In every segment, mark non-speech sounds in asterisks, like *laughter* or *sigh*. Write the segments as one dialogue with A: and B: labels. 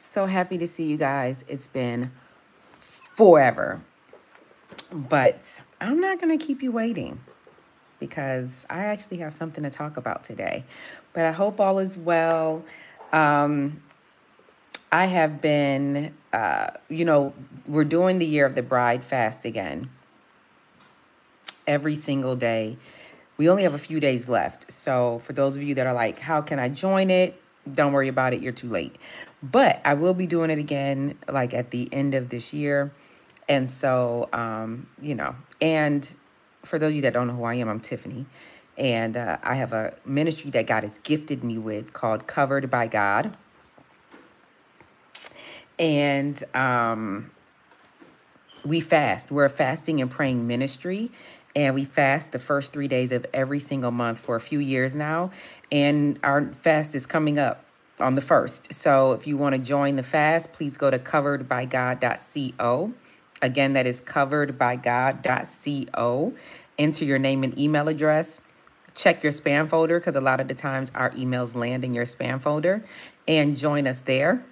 A: So happy to see you guys. It's been forever. But I'm not going to keep you waiting because I actually have something to talk about today. But I hope all is well. Um, I have been, uh, you know, we're doing the year of the bride fast again every single day. We only have a few days left. So for those of you that are like, how can I join it? Don't worry about it. You're too late. But I will be doing it again, like at the end of this year. And so, um, you know, and for those of you that don't know who I am, I'm Tiphani. And uh, I have a ministry that God has gifted me with called Covered by God. And um, we fast. We're a fasting and praying ministry. And we fast the first three days of every single month for a few years now. And our fast is coming up on the first. So if you want to join the fast, please go to coveredbygod.co. Again, that is coveredbygod.co. Enter your name and email address. Check your spam folder because a lot of the times our emails land in your spam folder and join us there.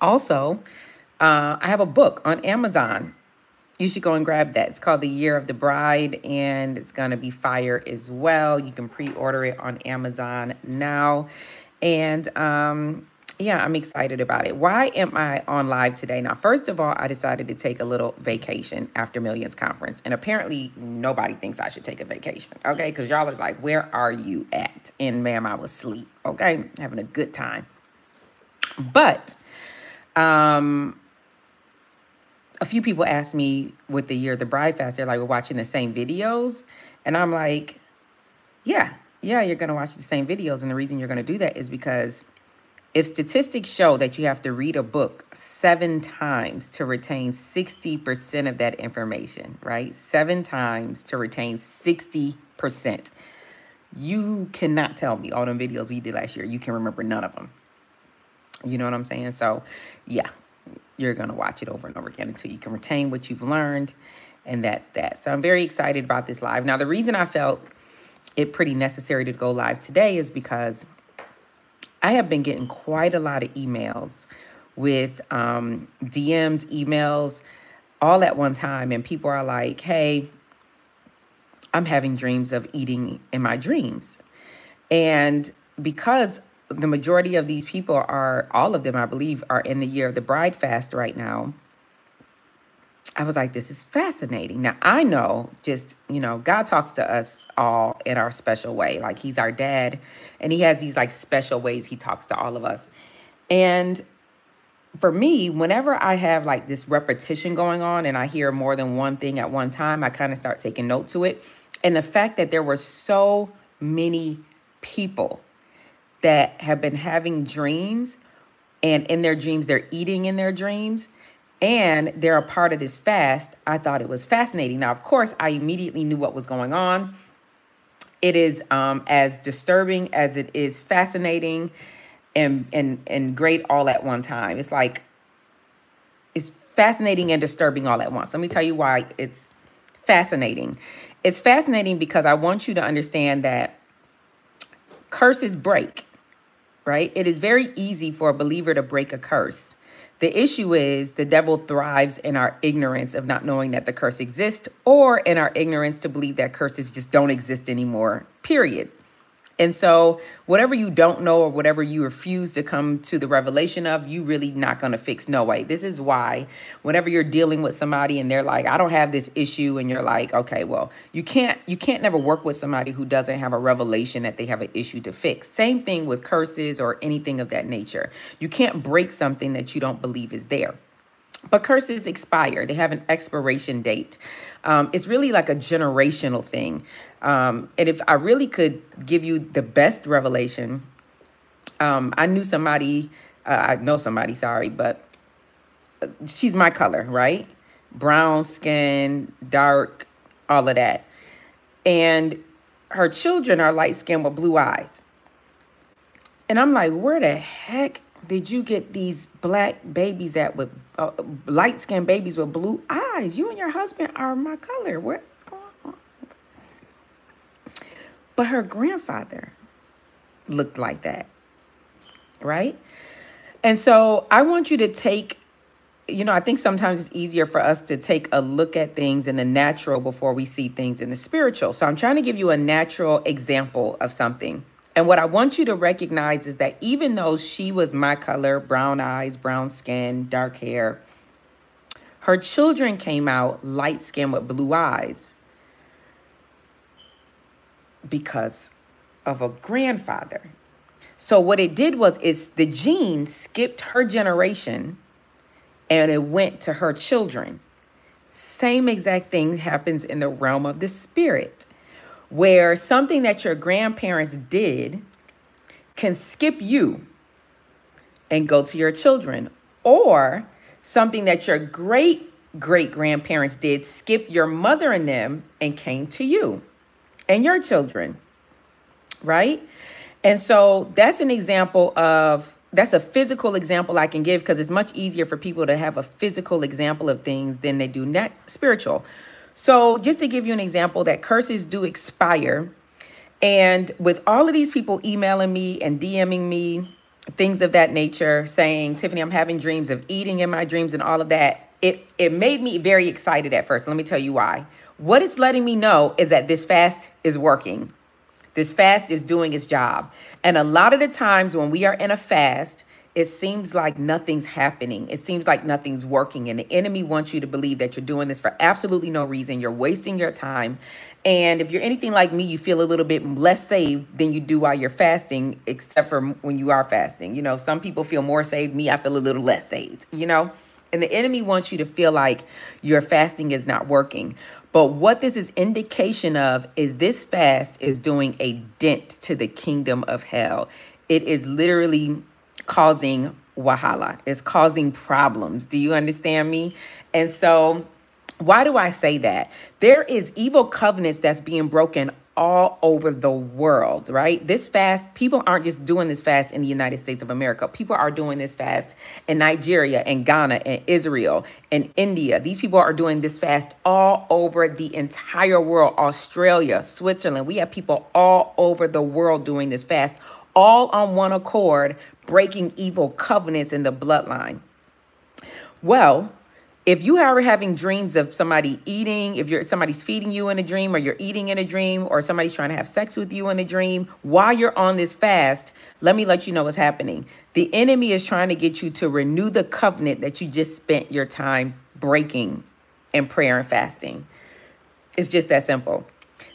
A: Also, uh, I have a book on Amazon. You should go and grab that. It's called The Year of the Bride, and it's going to be fire as well. You can pre order it on Amazon now. And um, yeah, I'm excited about it. Why am I on live today? Now, first of all, I decided to take a little vacation after Millions Conference. And apparently, nobody thinks I should take a vacation, okay? Because y'all is like, where are you at? And ma'am, I was asleep, okay? Having a good time. But um, a few people asked me with the year of the bride fast, they're like, we're watching the same videos. And I'm like, yeah, yeah, you're going to watch the same videos. And the reason you're going to do that is because if statistics show that you have to read a book seven times to retain 60% of that information, right? Seven times to retain 60%. You cannot tell me all them videos we did last year. You can remember none of them. You know what I'm saying? So, yeah, you're going to watch it over and over again until you can retain what you've learned. And that's that. So I'm very excited about this live. Now, the reason I felt it pretty necessary to go live today is because I have been getting quite a lot of emails with um, DMs, emails, all at one time. And people are like, hey, I'm having dreams of eating in my dreams. And because the majority of these people are, all of them, I believe, are in the year of the bride fast right now. I was like, this is fascinating. Now, I know just, you know, God talks to us all in our special way. Like, He's our dad, and He has these like special ways He talks to all of us. And for me, whenever I have like this repetition going on and I hear more than one thing at one time, I kind of start taking note to it. And the fact that there were so many people that have been having dreams and in their dreams, they're eating in their dreams and they're a part of this fast, I thought it was fascinating. Now, of course, I immediately knew what was going on. It is um, as disturbing as it is fascinating and, and, and great all at one time. It's like, it's fascinating and disturbing all at once. Let me tell you why it's fascinating. It's fascinating because I want you to understand that curses break, right? It is very easy for a believer to break a curse. The issue is the devil thrives in our ignorance of not knowing that the curse exists or in our ignorance to believe that curses just don't exist anymore, period. And so, whatever you don't know or whatever you refuse to come to the revelation of, you really not going to fix no way. This is why whenever you're dealing with somebody and they're like, "I don't have this issue," and you're like, "Okay, well, you can't you can't never work with somebody who doesn't have a revelation that they have an issue to fix." Same thing with curses or anything of that nature. You can't break something that you don't believe is there. But curses expire. They have an expiration date. Um, it's really like a generational thing. Um, and if I really could give you the best revelation, um, I knew somebody, uh, I know somebody, sorry, but uh, she's my color, right? Brown skin, dark, all of that. And her children are light skinned with blue eyes. And I'm like, where the heck did you get these black babies at with uh, light skinned babies with blue eyes? You and your husband are my color. What's going on? But her grandfather looked like that, right? And so I want you to take, you know, I think sometimes it's easier for us to take a look at things in the natural before we see things in the spiritual. So I'm trying to give you a natural example of something. And what I want you to recognize is that even though she was my color, brown eyes, brown skin, dark hair, her children came out light skinned with blue eyes because of a grandfather. So what it did was it's the gene skipped her generation and it went to her children. Same exact thing happens in the realm of the spirit, where something that your grandparents did can skip you and go to your children, or something that your great great grandparents did skip your mother and them and came to you and your children, right? And so that's an example of that's a physical example I can give because it's much easier for people to have a physical example of things than they do net spiritual. So just to give you an example that curses do expire and with all of these people emailing me and DMing me things of that nature saying, "Tiphani, I'm having dreams of eating in my dreams and all of that." It it made me very excited at first. Let me tell you why. What it's letting me know is that this fast is working. This fast is doing its job. And a lot of the times when we are in a fast, it seems like nothing's happening. It seems like nothing's working. And the enemy wants you to believe that you're doing this for absolutely no reason. You're wasting your time. And if you're anything like me, you feel a little bit less saved than you do while you're fasting, except for when you are fasting. You know, some people feel more saved. Me, I feel a little less saved, you know? And the enemy wants you to feel like your fasting is not working. But what this is indication of is this fast is doing a dent to the kingdom of hell. It is literally causing wahala. It's causing problems. Do you understand me? And so why do I say that? There is evil covenants that's being broken all over the world, right? This fast, people aren't just doing this fast in the United States of America. People are doing this fast in Nigeria and Ghana and Israel and India. These people are doing this fast all over the entire world, Australia, Switzerland. We have people all over the world doing this fast, all on one accord, breaking evil covenants in the bloodline. Well, if you are having dreams of somebody eating, if you're somebody's feeding you in a dream or you're eating in a dream or somebody's trying to have sex with you in a dream while you're on this fast, let me let you know what's happening. The enemy is trying to get you to renew the covenant that you just spent your time breaking in prayer and fasting. It's just that simple.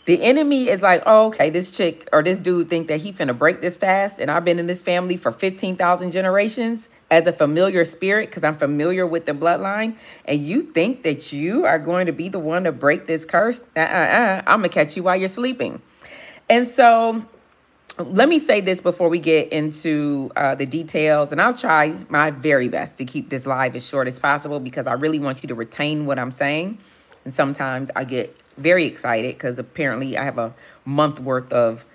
A: The enemy is like, oh, okay, this chick or this dude think that he finna break this fast, and I've been in this family for 15,000 generations as a familiar spirit because I'm familiar with the bloodline, and you think that you are going to be the one to break this curse? Uh-uh-uh. I'm going to catch you while you're sleeping. And so let me say this before we get into uh, the details, and I'll try my very best to keep this live as short as possible because I really want you to retain what I'm saying. And sometimes I get very excited because apparently I have a month worth of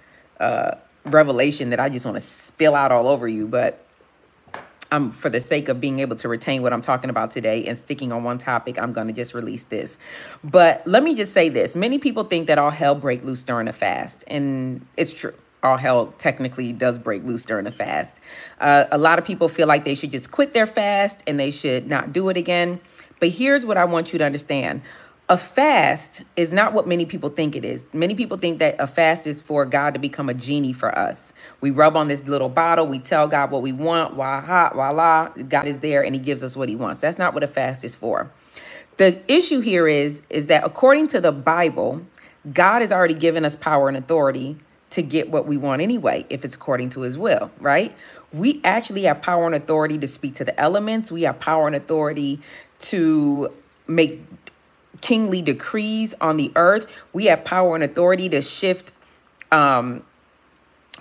A: uh, revelation that I just want to spill out all over you. But um, for the sake of being able to retain what I'm talking about today and sticking on one topic, I'm going to just release this. But let me just say this. Many people think that all hell break loose during a fast, and it's true. All hell technically does break loose during a fast. Uh, a lot of people feel like they should just quit their fast and they should not do it again. But here's what I want you to understand a fast is not what many people think it is. Many people think that a fast is for God to become a genie for us. We rub on this little bottle, we tell God what we want, voila, voila, God is there and he gives us what he wants. That's not what a fast is for. The issue here is, is that according to the Bible, God has already given us power and authority to get what we want anyway, if it's according to his will, right? We actually have power and authority to speak to the elements. We have power and authority to make kingly decrees on the earth. We have power and authority to shift um,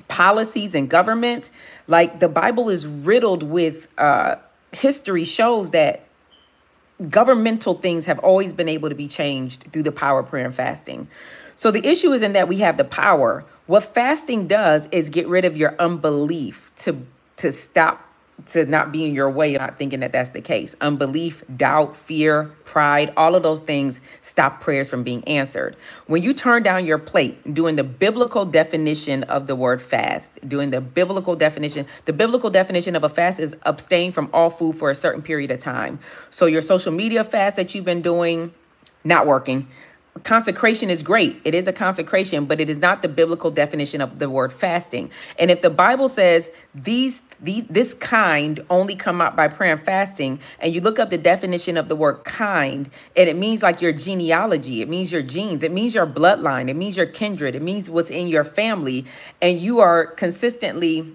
A: policies and government. Like the Bible is riddled with uh, history shows that governmental things have always been able to be changed through the power of prayer and fasting. So the issue isn't that we have the power. What fasting does is get rid of your unbelief to to stop to not be in your way, not thinking that that's the case. Unbelief, doubt, fear, pride, all of those things stop prayers from being answered. When you turn down your plate, doing the biblical definition of the word fast, doing the biblical definition, the biblical definition of a fast is abstain from all food for a certain period of time. So your social media fast that you've been doing, not working consecration is great. It is a consecration, but it is not the biblical definition of the word fasting. And if the Bible says these these this kind only come out by prayer and fasting, and you look up the definition of the word kind, and it means like your genealogy, it means your genes, it means your bloodline, it means your kindred, it means what's in your family, and you are consistently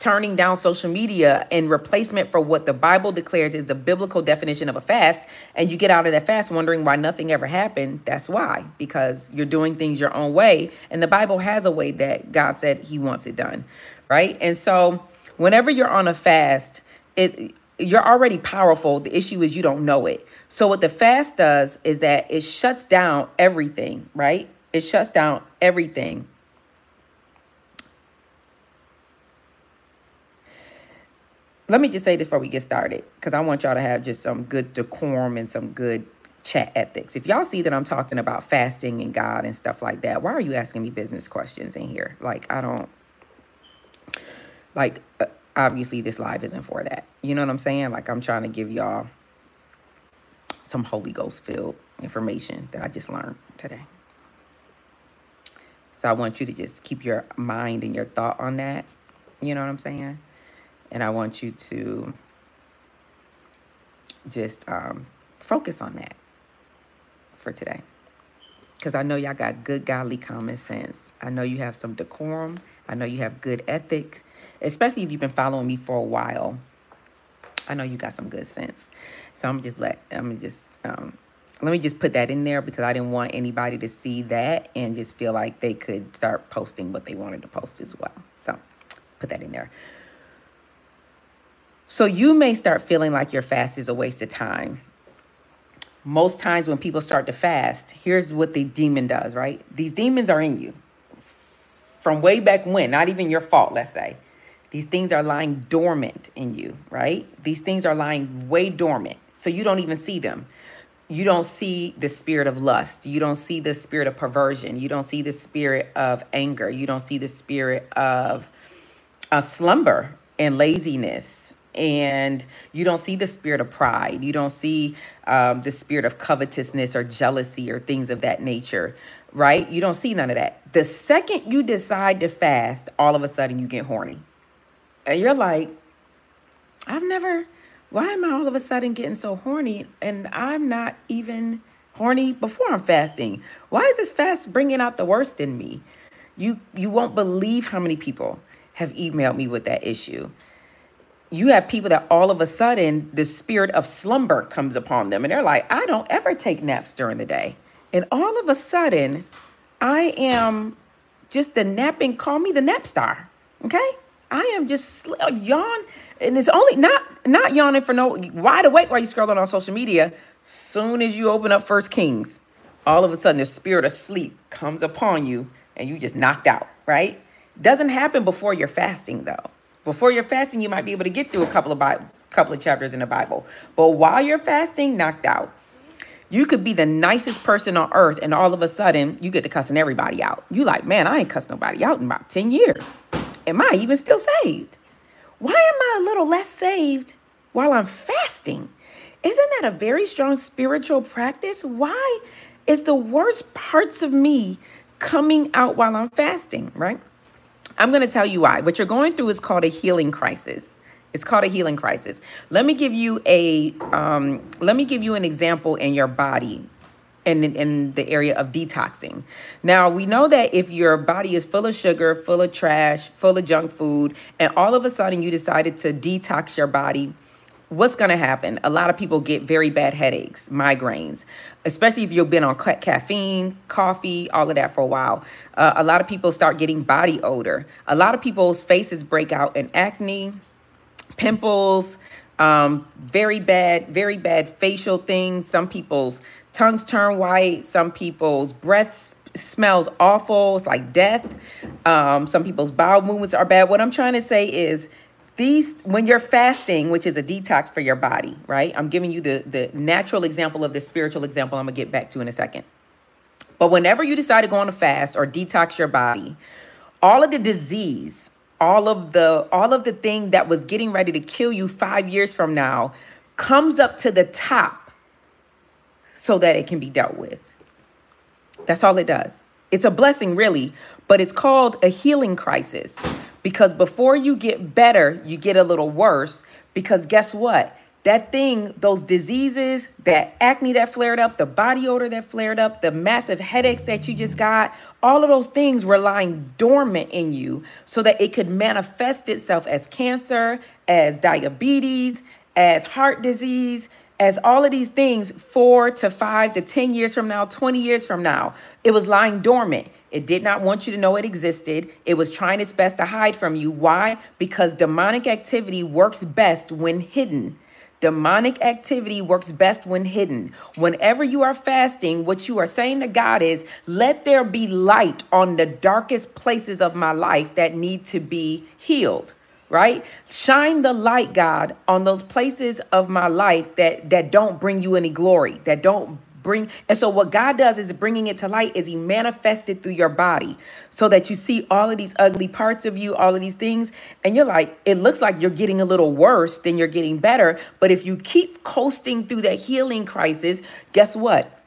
A: turning down social media in replacement for what the Bible declares is the biblical definition of a fast, and you get out of that fast wondering why nothing ever happened, that's why, because you're doing things your own way. And the Bible has a way that God said He wants it done, right? And so whenever you're on a fast, it you're already powerful. The issue is you don't know it. So what the fast does is that it shuts down everything, right? It shuts down everything let me just say this before we get started, because I want y'all to have just some good decorum and some good chat ethics. If y'all see that I'm talking about fasting and God and stuff like that, why are you asking me business questions in here? Like, I don't, like, uh, obviously this live isn't for that. You know what I'm saying? Like, I'm trying to give y'all some Holy Ghost filled information that I just learned today. So I want you to just keep your mind and your thought on that. You know what I'm saying? And I want you to just um, focus on that for today. Because I know y'all got good, godly common sense. I know you have some decorum. I know you have good ethics, especially if you've been following me for a while. I know you got some good sense. So I'm just let, I'm just, um, let me just put that in there because I didn't want anybody to see that and just feel like they could start posting what they wanted to post as well. So put that in there. So you may start feeling like your fast is a waste of time. Most times when people start to fast, here's what the demon does, right? These demons are in you from way back when, not even your fault, let's say. These things are lying dormant in you, right? These things are lying way dormant. So you don't even see them. You don't see the spirit of lust. You don't see the spirit of perversion. You don't see the spirit of anger. You don't see the spirit of uh, slumber and laziness and you don't see the spirit of pride. You don't see um, the spirit of covetousness or jealousy or things of that nature, right? You don't see none of that. The second you decide to fast, all of a sudden you get horny. And you're like, I've never, why am I all of a sudden getting so horny? And I'm not even horny before I'm fasting. Why is this fast bringing out the worst in me? You, you won't believe how many people have emailed me with that issue you have people that all of a sudden the spirit of slumber comes upon them and they're like, I don't ever take naps during the day. And all of a sudden, I am just the napping, call me the nap star. Okay? I am just yawn. And it's only not not yawning for no wide awake while you scrolling on social media. Soon as you open up First Kings, all of a sudden the spirit of sleep comes upon you and you just knocked out, right? Doesn't happen before you're fasting though. Before you're fasting, you might be able to get through a couple of couple of chapters in the Bible. But while you're fasting, knocked out. You could be the nicest person on earth, and all of a sudden, you get to cussing everybody out. You like, man, I ain't cussed nobody out in about 10 years. Am I even still saved? Why am I a little less saved while I'm fasting? Isn't that a very strong spiritual practice? Why is the worst parts of me coming out while I'm fasting, right? I'm going to tell you why. What you're going through is called a healing crisis. It's called a healing crisis. Let me give you a um, let me give you an example in your body in, in the area of detoxing. Now, we know that if your body is full of sugar, full of trash, full of junk food, and all of a sudden you decided to detox your body, what's going to happen? A lot of people get very bad headaches, migraines, especially if you've been on ca caffeine, coffee, all of that for a while. Uh, a lot of people start getting body odor. A lot of people's faces break out in acne, pimples, um, very bad, very bad facial things. Some people's tongues turn white. Some people's breath smells awful. It's like death. Um, some people's bowel movements are bad. What I'm trying to say is these when you're fasting, which is a detox for your body, right? I'm giving you the the natural example of the spiritual example I'm gonna get back to in a second. But whenever you decide to go on a fast or detox your body, all of the disease, all of the all of the thing that was getting ready to kill you 5 years from now comes up to the top so that it can be dealt with. That's all it does. It's a blessing, really, but it's called a healing crisis because before you get better, you get a little worse. Because guess what? That thing, those diseases, that acne that flared up, the body odor that flared up, the massive headaches that you just got, all of those things were lying dormant in you so that it could manifest itself as cancer, as diabetes, as heart disease, as all of these things four to five to 10 years from now, 20 years from now. It was lying dormant. It did not want you to know it existed. It was trying its best to hide from you. Why? Because demonic activity works best when hidden. Demonic activity works best when hidden. Whenever you are fasting, what you are saying to God is, let there be light on the darkest places of my life that need to be healed right shine the light god on those places of my life that that don't bring you any glory that don't bring and so what god does is bringing it to light is he manifested through your body so that you see all of these ugly parts of you all of these things and you're like it looks like you're getting a little worse than you're getting better. But if you keep coasting through that healing crisis guess what?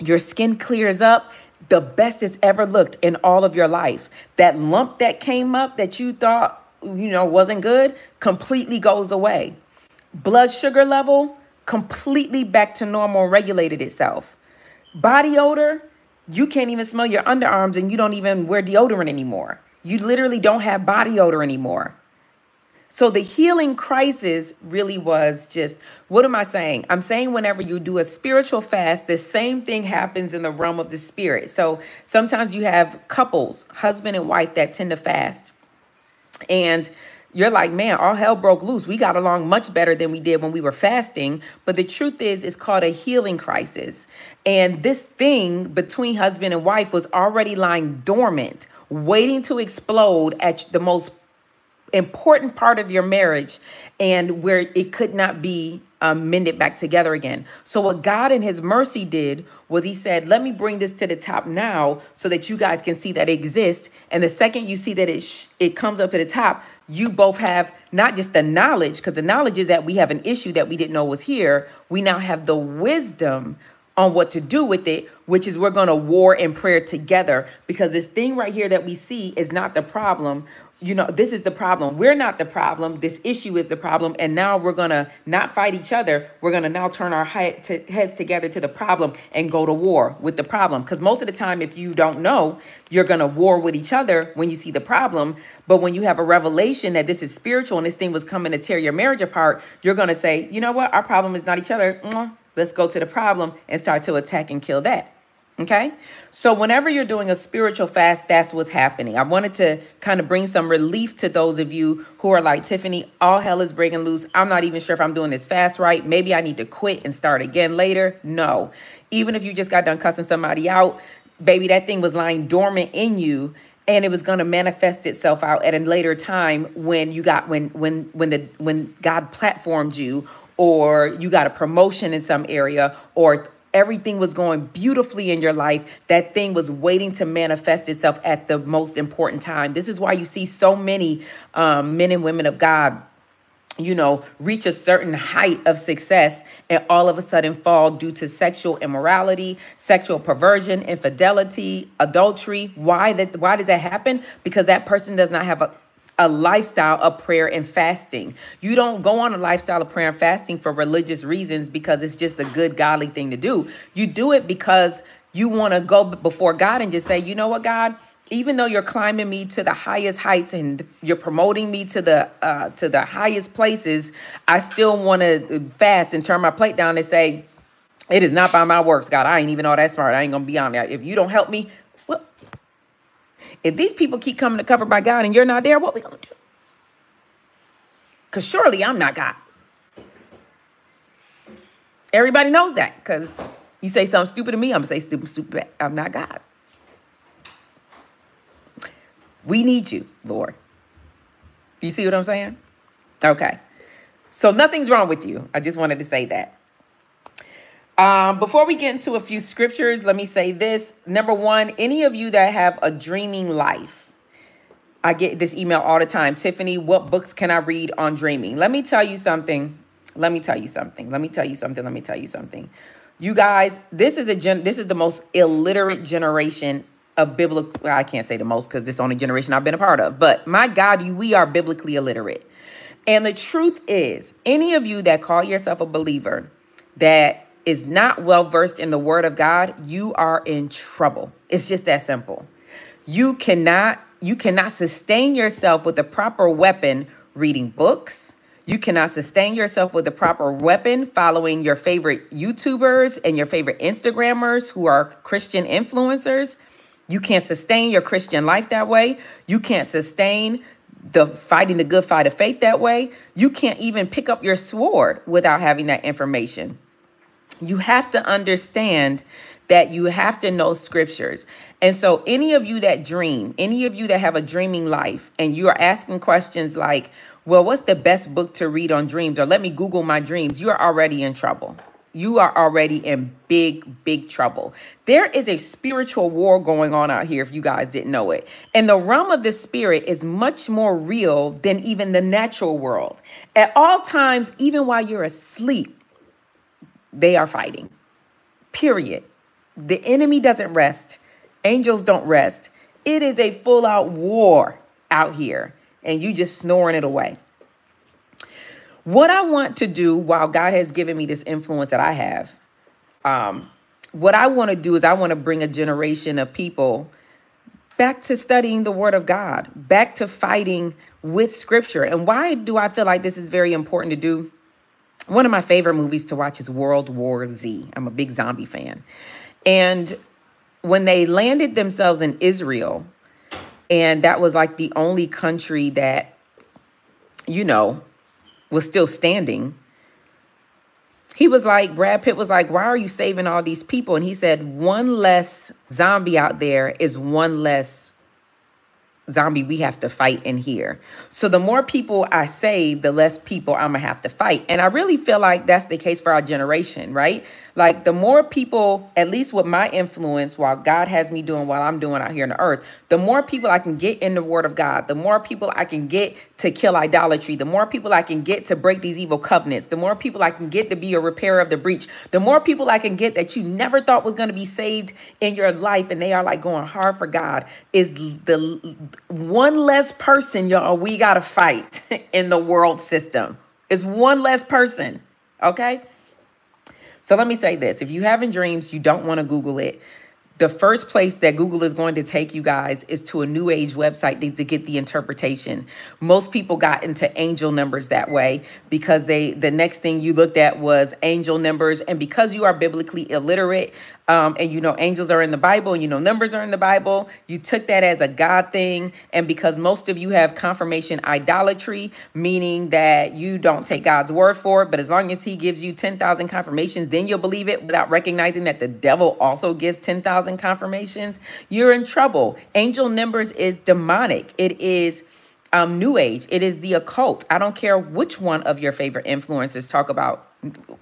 A: Your skin clears up the best it's ever looked in all of your life. That lump that came up that you thought you know, wasn't good, completely goes away. Blood sugar level, completely back to normal, regulated itself. Body odor, you can't even smell your underarms and you don't even wear deodorant anymore. You literally don't have body odor anymore. So the healing crisis really was just, what am I saying? I'm saying whenever you do a spiritual fast, the same thing happens in the realm of the spirit. So sometimes you have couples, husband and wife, that tend to fast and you're like, man, all hell broke loose. We got along much better than we did when we were fasting. But the truth is, it's called a healing crisis. And this thing between husband and wife was already lying dormant, waiting to explode at the most important part of your marriage and where it could not be um, mended back together again. So what God in his mercy did was he said, let me bring this to the top now so that you guys can see that it exists. And the second you see that it, it comes up to the top, you both have not just the knowledge, because the knowledge is that we have an issue that we didn't know was here. We now have the wisdom on what to do with it, which is we're going to war in prayer together because this thing right here that we see is not the problem you know, this is the problem. We're not the problem. This issue is the problem. And now we're going to not fight each other. We're going to now turn our heads together to the problem and go to war with the problem. Because most of the time, if you don't know, you're going to war with each other when you see the problem. But when you have a revelation that this is spiritual and this thing was coming to tear your marriage apart, you're going to say, you know what? Our problem is not each other. Let's go to the problem and start to attack and kill that. Okay. So whenever you're doing a spiritual fast, that's what's happening. I wanted to kind of bring some relief to those of you who are like, Tiphani, all hell is breaking loose. I'm not even sure if I'm doing this fast right. Maybe I need to quit and start again later. No. Even if you just got done cussing somebody out, baby, that thing was lying dormant in you and it was going to manifest itself out at a later time when you got when when when the when God platformed you or you got a promotion in some area or everything was going beautifully in your life, that thing was waiting to manifest itself at the most important time. This is why you see so many um, men and women of God you know, reach a certain height of success and all of a sudden fall due to sexual immorality, sexual perversion, infidelity, adultery. Why that why does that happen? Because that person does not have a a lifestyle of prayer and fasting. You don't go on a lifestyle of prayer and fasting for religious reasons because it's just a good godly thing to do. You do it because you want to go before God and just say, you know what, God, even though you're climbing me to the highest heights and you're promoting me to the uh, to the highest places, I still want to fast and turn my plate down and say, it is not by my works, God. I ain't even all that smart. I ain't gonna be on that. If you don't help me, if these people keep coming to cover by God and you're not there, what we gonna do? Because surely I'm not God. Everybody knows that because you say something stupid to me, I'm gonna say stupid, stupid. I'm not God. We need you, Lord. You see what I'm saying? Okay. So nothing's wrong with you. I just wanted to say that. Um, before we get into a few scriptures, let me say this. Number one, any of you that have a dreaming life, I get this email all the time. Tiphani, what books can I read on dreaming? Let me tell you something. Let me tell you something. Let me tell you something. Let me tell you something. You guys, this is a gen this is the most illiterate generation of biblical I can't say the most because the only generation I've been a part of. But my God, we are biblically illiterate. And the truth is, any of you that call yourself a believer that is not well versed in the word of God, you are in trouble. It's just that simple. You cannot you cannot sustain yourself with the proper weapon reading books. You cannot sustain yourself with the proper weapon following your favorite YouTubers and your favorite Instagrammers who are Christian influencers. You can't sustain your Christian life that way. You can't sustain the fighting the good fight of faith that way. You can't even pick up your sword without having that information. You have to understand that you have to know scriptures. And so, any of you that dream, any of you that have a dreaming life, and you are asking questions like, well, what's the best book to read on dreams? Or let me Google my dreams, you are already in trouble. You are already in big, big trouble. There is a spiritual war going on out here, if you guys didn't know it. And the realm of the spirit is much more real than even the natural world. At all times, even while you're asleep, they are fighting. Period. The enemy doesn't rest. Angels don't rest. It is a full out war out here, and you just snoring it away. What I want to do while God has given me this influence that I have, um, what I want to do is I want to bring a generation of people back to studying the word of God, back to fighting with scripture. And why do I feel like this is very important to do? One of my favorite movies to watch is World War Z. I'm a big zombie fan. And when they landed themselves in Israel, and that was like the only country that, you know, was still standing, he was like, Brad Pitt was like, why are you saving all these people? And he said, one less zombie out there is one less zombie we have to fight in here. So the more people I save, the less people I'm gonna have to fight. And I really feel like that's the case for our generation, right? Like the more people, at least with my influence, while God has me doing what I'm doing out here on the earth, the more people I can get in the word of God, the more people I can get to kill idolatry, the more people I can get to break these evil covenants, the more people I can get to be a repairer of the breach, the more people I can get that you never thought was gonna be saved in your life and they are like going hard for God is the one less person, y'all, we got to fight *laughs* in the world system. It's one less person, okay? So let me say this. If you having dreams, you don't want to Google it the first place that Google is going to take you guys is to a new age website to, to, get the interpretation. Most people got into angel numbers that way because they the next thing you looked at was angel numbers. And because you are biblically illiterate, um, and you know angels are in the Bible and you know numbers are in the Bible, you took that as a God thing. And because most of you have confirmation idolatry, meaning that you don't take God's word for it, but as long as he gives you 10,000 confirmations, then you'll believe it without recognizing that the devil also gives 10,000 confirmations, you're in trouble. Angel numbers is demonic. It is um, new age. It is the occult. I don't care which one of your favorite influencers talk about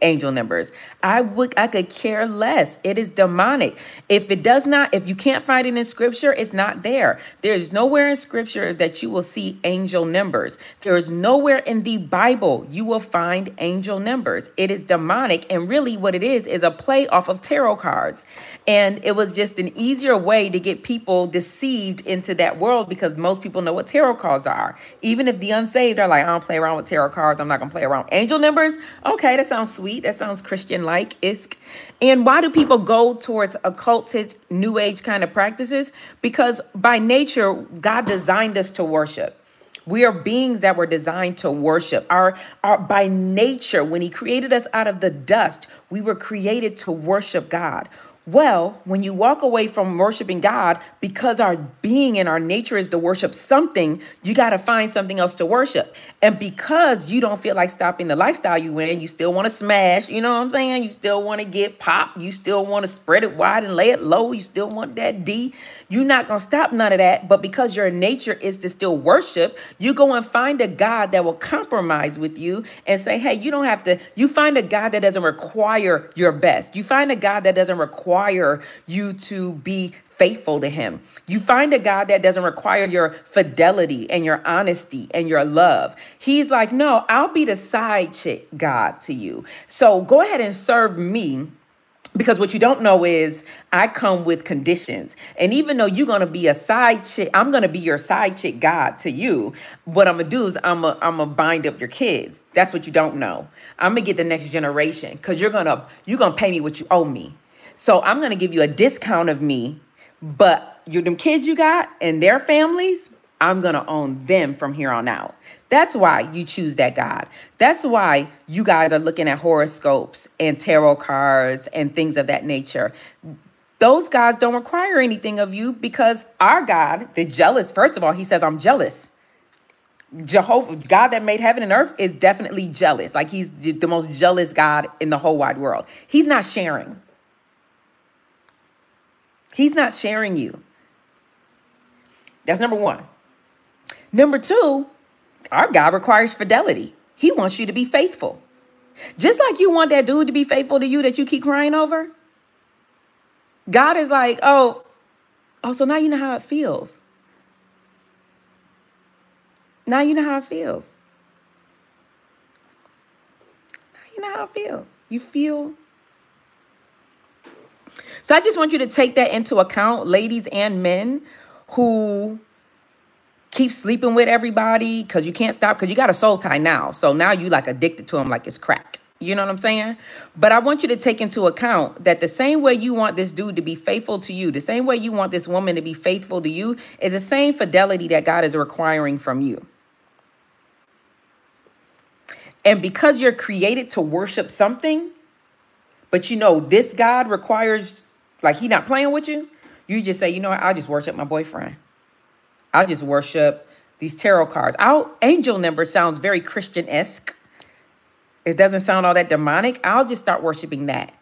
A: angel numbers. I would I could care less. It is demonic. If it does not, if you can't find it in scripture, it's not there. There's nowhere in scriptures that you will see angel numbers. There is nowhere in the Bible you will find angel numbers. It is demonic. And really what it is is a play off of tarot cards. And it was just an easier way to get people deceived into that world because most people know what tarot cards are. Even if the unsaved are like, I don't play around with tarot cards, I'm not gonna play around. Angel numbers, okay, that sounds sweet. That sounds Christian like, isk. And why do people go towards occulted, new age kind of practices? Because by nature, God designed us to worship. We are beings that were designed to worship. Our, our by nature, when he created us out of the dust, we were created to worship God. Well, when you walk away from worshiping God, because our being and our nature is to worship something, you got to find something else to worship. And because you don't feel like stopping the lifestyle you in, you still want to smash, you know what I'm saying? You still want to get pop, you still want to spread it wide and lay it low, you still want that D. You're not going to stop none of that. But because your nature is to still worship, you go and find a God that will compromise with you and say, hey, you don't have to, you find a God that doesn't require your best. You find a God that doesn't require require you to be faithful to him. You find a God that doesn't require your fidelity and your honesty and your love. He's like, no, I'll be the side chick God to you. So go ahead and serve me because what you don't know is I come with conditions. And even though you're to be a side chick, I'm to be your side chick God to you. What I'm to do is I'm going I'm to bind up your kids. That's what you don't know. I'm to get the next generation because you're to you're to pay me what you owe me. So I'm going to give you a discount of me, but you them kids you got and their families, I'm going to own them from here on out. That's why you choose that God. That's why you guys are looking at horoscopes and tarot cards and things of that nature. Those guys don't require anything of you because our God, the jealous, first of all, he says, I'm jealous. Jehovah, God that made heaven and earth, is definitely jealous. Like he's the most jealous God in the whole wide world. He's not sharing. He's not sharing you. That's number one. Number two, our God requires fidelity. He wants you to be faithful. Just like you want that dude to be faithful to you that you keep crying over. God is like, oh, oh, so now you know how it feels. Now you know how it feels. Now you know how it feels. You feel so I just want you to take that into account, ladies and men who keep sleeping with everybody because you can't stop because you got a soul tie now. So now you like addicted to them like it's crack. You know what I'm saying? But I want you to take into account that the same way you want this dude to be faithful to you, the same way you want this woman to be faithful to you, is the same fidelity that God is requiring from you. And because you're created to worship something, but you know, this God requires, like, he not playing with you. You just say, you know what? I'll just worship my boyfriend. I'll just worship these tarot cards. Our angel number sounds very Christian-esque. It doesn't sound all that demonic. I'll just start worshiping that.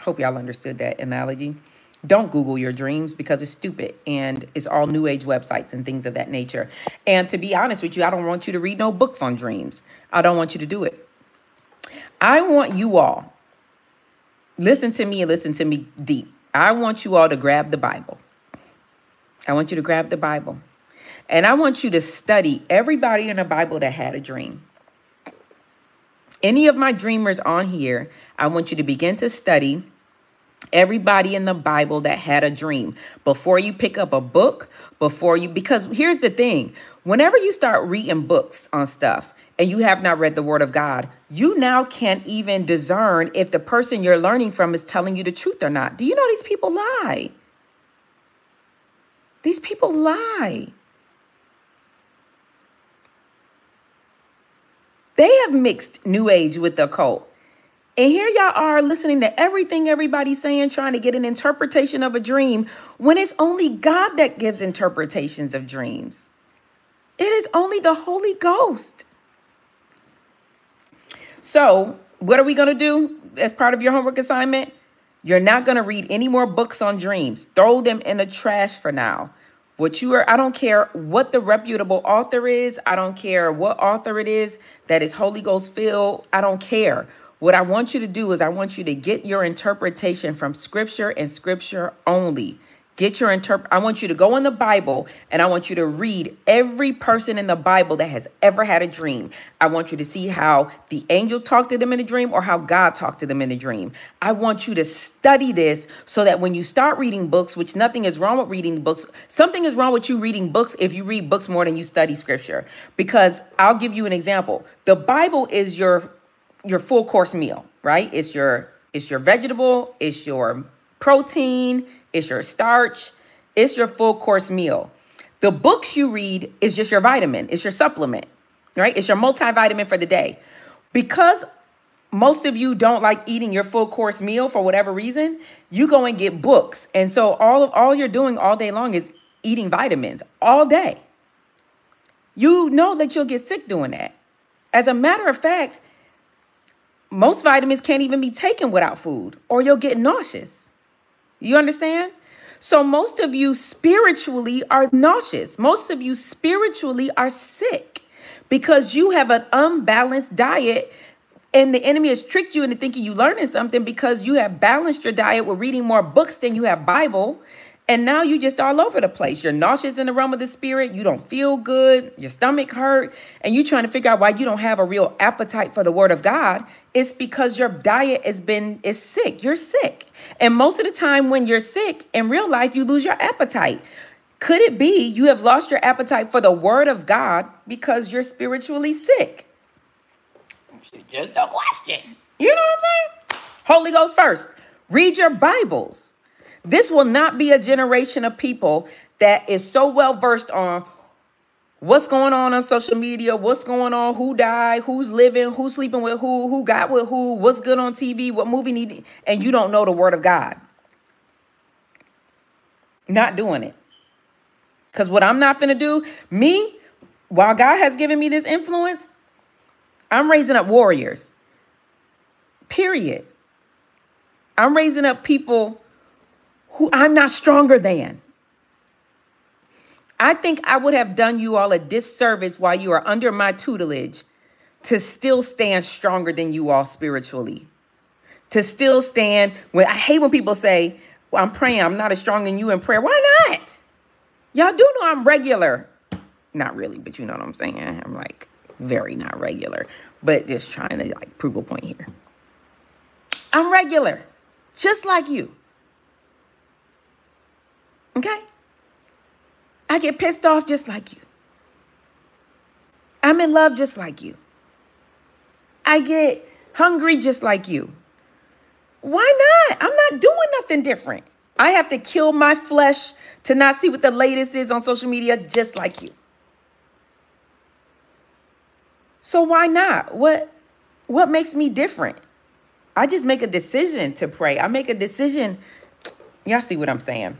A: Hope y'all understood that analogy. Don't Google your dreams because it's stupid and it's all new age websites and things of that nature. And to be honest with you, I don't want you to read no books on dreams. I don't want you to do it. I want you all, listen to me and listen to me deep. I want you all to grab the Bible. I want you to grab the Bible. And I want you to study everybody in the Bible that had a dream. Any of my dreamers on here, I want you to begin to study everybody in the Bible that had a dream before you pick up a book, before you, because here's the thing whenever you start reading books on stuff and you have not read the Word of God, you now can't even discern if the person you're learning from is telling you the truth or not. Do you know these people lie? These people lie. They have mixed New Age with the occult. And here y'all are listening to everything everybody's saying, trying to get an interpretation of a dream when it's only God that gives interpretations of dreams. It is only the Holy Ghost. So, what are we going to do as part of your homework assignment? You're not going to read any more books on dreams. Throw them in the trash for now. What you are, I don't care what the reputable author is. I don't care what author it is that is Holy Ghost filled. I don't care. What I want you to do is I want you to get your interpretation from scripture and scripture only. Get your interpret. I want you to go in the Bible and I want you to read every person in the Bible that has ever had a dream. I want you to see how the angel talked to them in a dream or how God talked to them in a dream. I want you to study this so that when you start reading books, which nothing is wrong with reading books, something is wrong with you reading books if you read books more than you study scripture. Because I'll give you an example. The Bible is your your full course meal, right? It's your it's your vegetable, it's your protein, it's your starch, it's your full course meal. The books you read is just your vitamin, it's your supplement, right? It's your multivitamin for the day. Because most of you don't like eating your full course meal for whatever reason, you go and get books. And so all of all you're doing all day long is eating vitamins all day. You know that you'll get sick doing that. As a matter of fact, most vitamins can't even be taken without food or you'll get nauseous. You understand? So most of you spiritually are nauseous. Most of you spiritually are sick because you have an unbalanced diet and the enemy has tricked you into thinking you're learning something because you have balanced your diet with reading more books than you have Bible. And now you just all over the place. You're nauseous in the realm of the spirit. You don't feel good. Your stomach hurt. And you're trying to figure out why you don't have a real appetite for the word of God. It's because your diet has been is sick. You're sick. And most of the time when you're sick in real life, you lose your appetite. Could it be you have lost your appetite for the word of God because you're spiritually sick? Just a question. You know what I'm saying? Holy Ghost first. Read your Bibles. This will not be a generation of people that is so well versed on what's going on on social media, what's going on, who died, who's living, who's sleeping with who, who got with who, what's good on TV, what movie need, and you don't know the word of God. Not doing it. Because what I'm not finna do, me, while God has given me this influence, I'm raising up warriors. Period. I'm raising up people who I'm not stronger than. I think I would have done you all a disservice while you are under my tutelage to still stand stronger than you all spiritually. To still stand when I hate when people say, Well, I'm praying, I'm not as strong as you in prayer. Why not? Y'all do know I'm regular. Not really, but you know what I'm saying. I'm like, very not regular, but just trying to like prove a point here. I'm regular, just like you. Okay? I get pissed off just like you. I'm in love just like you. I get hungry just like you. Why not? I'm not doing nothing different. I have to kill my flesh to not see what the latest is on social media just like you. So why not? What what makes me different? I just make a decision to pray. I make a decision. Y'all see what I'm saying?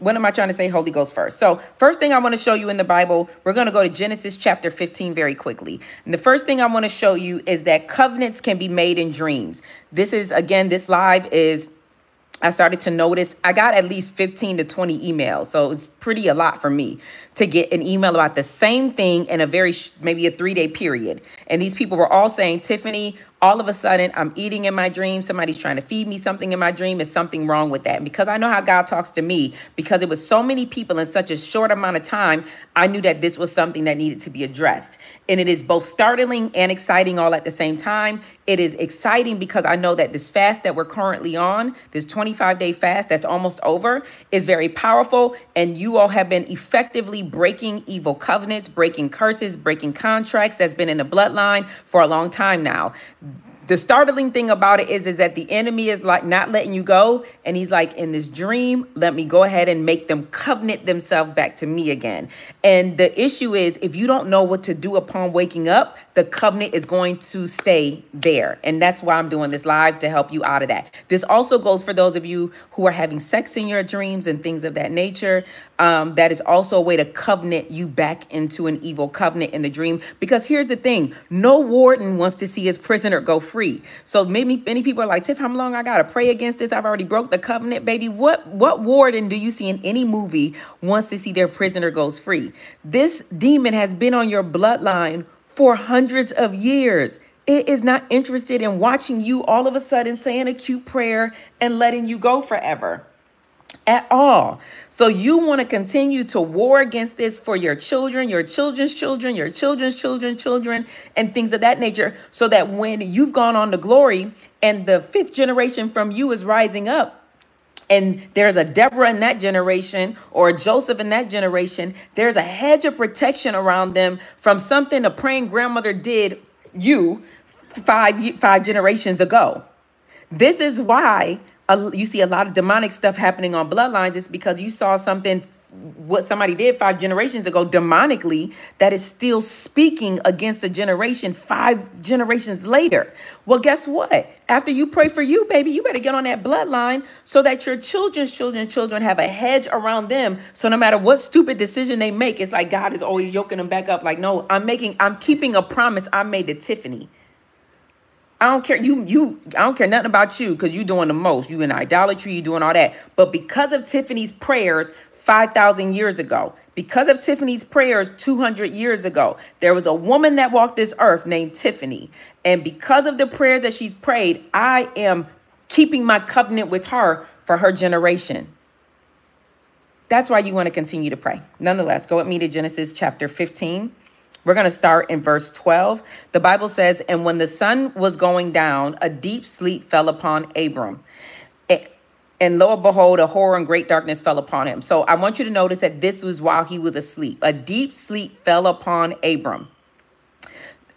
A: What am I trying to say? Holy Ghost first. So, first thing I want to show you in the Bible, we're going to go to Genesis chapter 15 very quickly. And the first thing I want to show you is that covenants can be made in dreams. This is, again, this live is I started to notice I got at least 15 to 20 emails. So it's pretty a lot for me to get an email about the same thing in a very, maybe a three day period. And these people were all saying, Tiphani, all of a sudden I'm eating in my dream. Somebody's trying to feed me something in my dream. Is something wrong with that? And because I know how God talks to me, because it was so many people in such a short amount of time, I knew that this was something that needed to be addressed. And it is both startling and exciting all at the same time. It is exciting because I know that this fast that we're currently on, this 25 day fast that's almost over, is very powerful. And you all have been effectively breaking evil covenants, breaking curses, breaking contracts that's been in the bloodline for a long time now. The startling thing about it is is that the enemy is like not letting you go and he's like in this dream let me go ahead and make them covenant themselves back to me again. And the issue is if you don't know what to do upon waking up the covenant is going to stay there. And that's why i'm doing this live to help you out of that. This also goes for those of you who are having sex in your dreams and things of that nature um, that is also a way to covenant you back into an evil covenant in the dream because here's the thing no warden wants to see his prisoner go free. So maybe many people are like, Tiff, how long I gotta pray against this? I've already broke the covenant, baby. What what warden do you see in any movie wants to see their prisoner goes free? This demon has been on your bloodline for hundreds of years. It is not interested in watching you all of a sudden saying a cute prayer and letting you go forever at all. So you want to continue to war against this for your children, your children's children, your children's children, children, and things of that nature, so that when you've gone on to glory and the fifth generation from you is rising up, and there's a Deborah in that generation or a Joseph in that generation, there's a hedge of protection around them from something a praying grandmother did you five five generations ago. This is why you see a lot of demonic stuff happening on bloodlines, it's because you saw something what somebody did five generations ago demonically that is still speaking against a generation five generations later. Well, guess what? After you pray for you, baby, you better get on that bloodline so that your children's children's children have a hedge around them. So no matter what stupid decision they make, it's like God is always yoking them back up. Like, no, I'm making, I'm keeping a promise I made to Tiphani. I don't care. You, you, I don't care nothing about you because you doing the most. You in idolatry, you doing all that. But because of Tiphani's prayers 5,000 years ago, because of Tiphani's prayers 200 years ago, there was a woman that walked this earth named Tiphani. And because of the prayers that she's prayed, I am keeping my covenant with her for her generation. That's why you want to continue to pray. Nonetheless, go with me to Genesis chapter 15. We're going to start in verse 12. The Bible says, And when the sun was going down, a deep sleep fell upon Abram. And lo and behold, a horror and great darkness fell upon him. So I want you to notice that this was while he was asleep. A deep sleep fell upon Abram.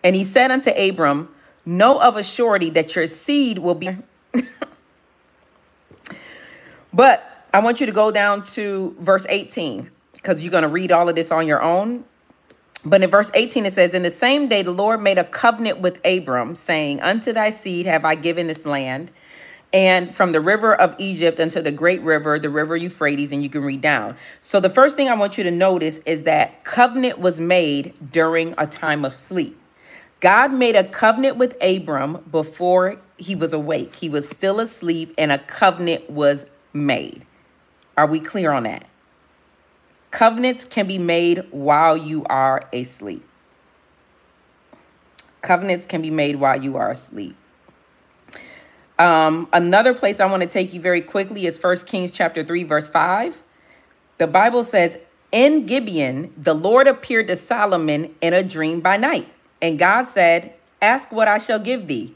A: And he said unto Abram, Know of a surety that your seed will be. *laughs* but I want you to go down to verse 18 because you're going to read all of this on your own. But in verse 18, it says, In the same day, the Lord made a covenant with Abram, saying, Unto thy seed have I given this land, and from the river of Egypt unto the great river, the river Euphrates, and you can read down. So the first thing I want you to notice is that covenant was made during a time of sleep. God made a covenant with Abram before he was awake. He was still asleep, and a covenant was made. Are we clear on that? Covenants can be made while you are asleep. Covenants can be made while you are asleep. Um, another place I want to take you very quickly is First Kings chapter 3, verse 5. The Bible says, In Gibeon, the Lord appeared to Solomon in a dream by night. And God said, Ask what I shall give thee.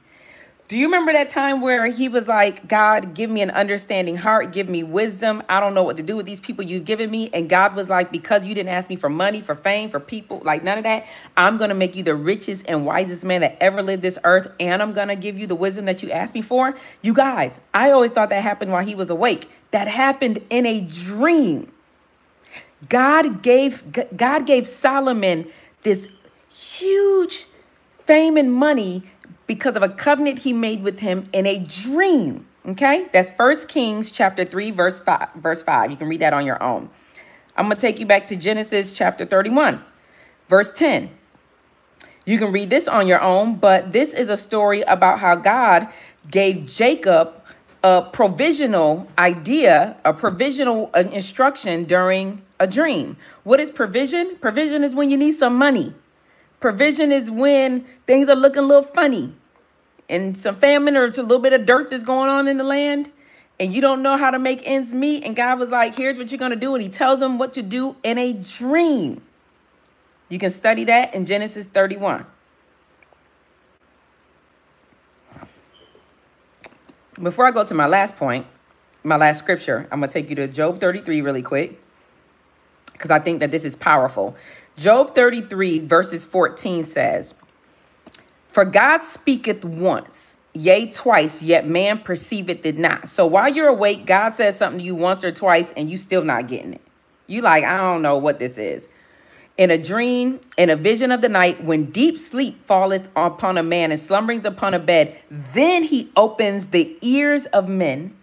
A: Do you remember that time where he was like, God, give me an understanding heart, give me wisdom. I don't know what to do with these people you've given me. And God was like, because you didn't ask me for money, for fame, for people, like none of that, I'm going to make you the richest and wisest man that ever lived this earth. And I'm going to give you the wisdom that you asked me for. You guys, I always thought that happened while he was awake. That happened in a dream. God gave, God gave Solomon this huge fame and money because of a covenant he made with him in a dream. Okay? That's First Kings chapter 3 verse 5 verse 5. You can read that on your own. I'm going to take you back to Genesis chapter 31 verse 10. You can read this on your own, but this is a story about how God gave Jacob a provisional idea, a provisional uh, instruction during a dream. What is provision? Provision is when you need some money. Provision is when things are looking a little funny and some famine or it's a little bit of dirt that's going on in the land and you don't know how to make ends meet. And God was like, here's what you're going to do. And he tells them what to do in a dream. You can study that in Genesis 31. Before I go to my last point, my last scripture, I'm going to take you to Job 33 really quick because I think that this is powerful. Job 33 verses 14 says, For God speaketh once, yea, twice, yet man perceiveth it not. So while you're awake, God says something to you once or twice, and you still not getting it. You like, I don't know what this is. In a dream, in a vision of the night, when deep sleep falleth upon a man and slumberings upon a bed, then he opens the ears of men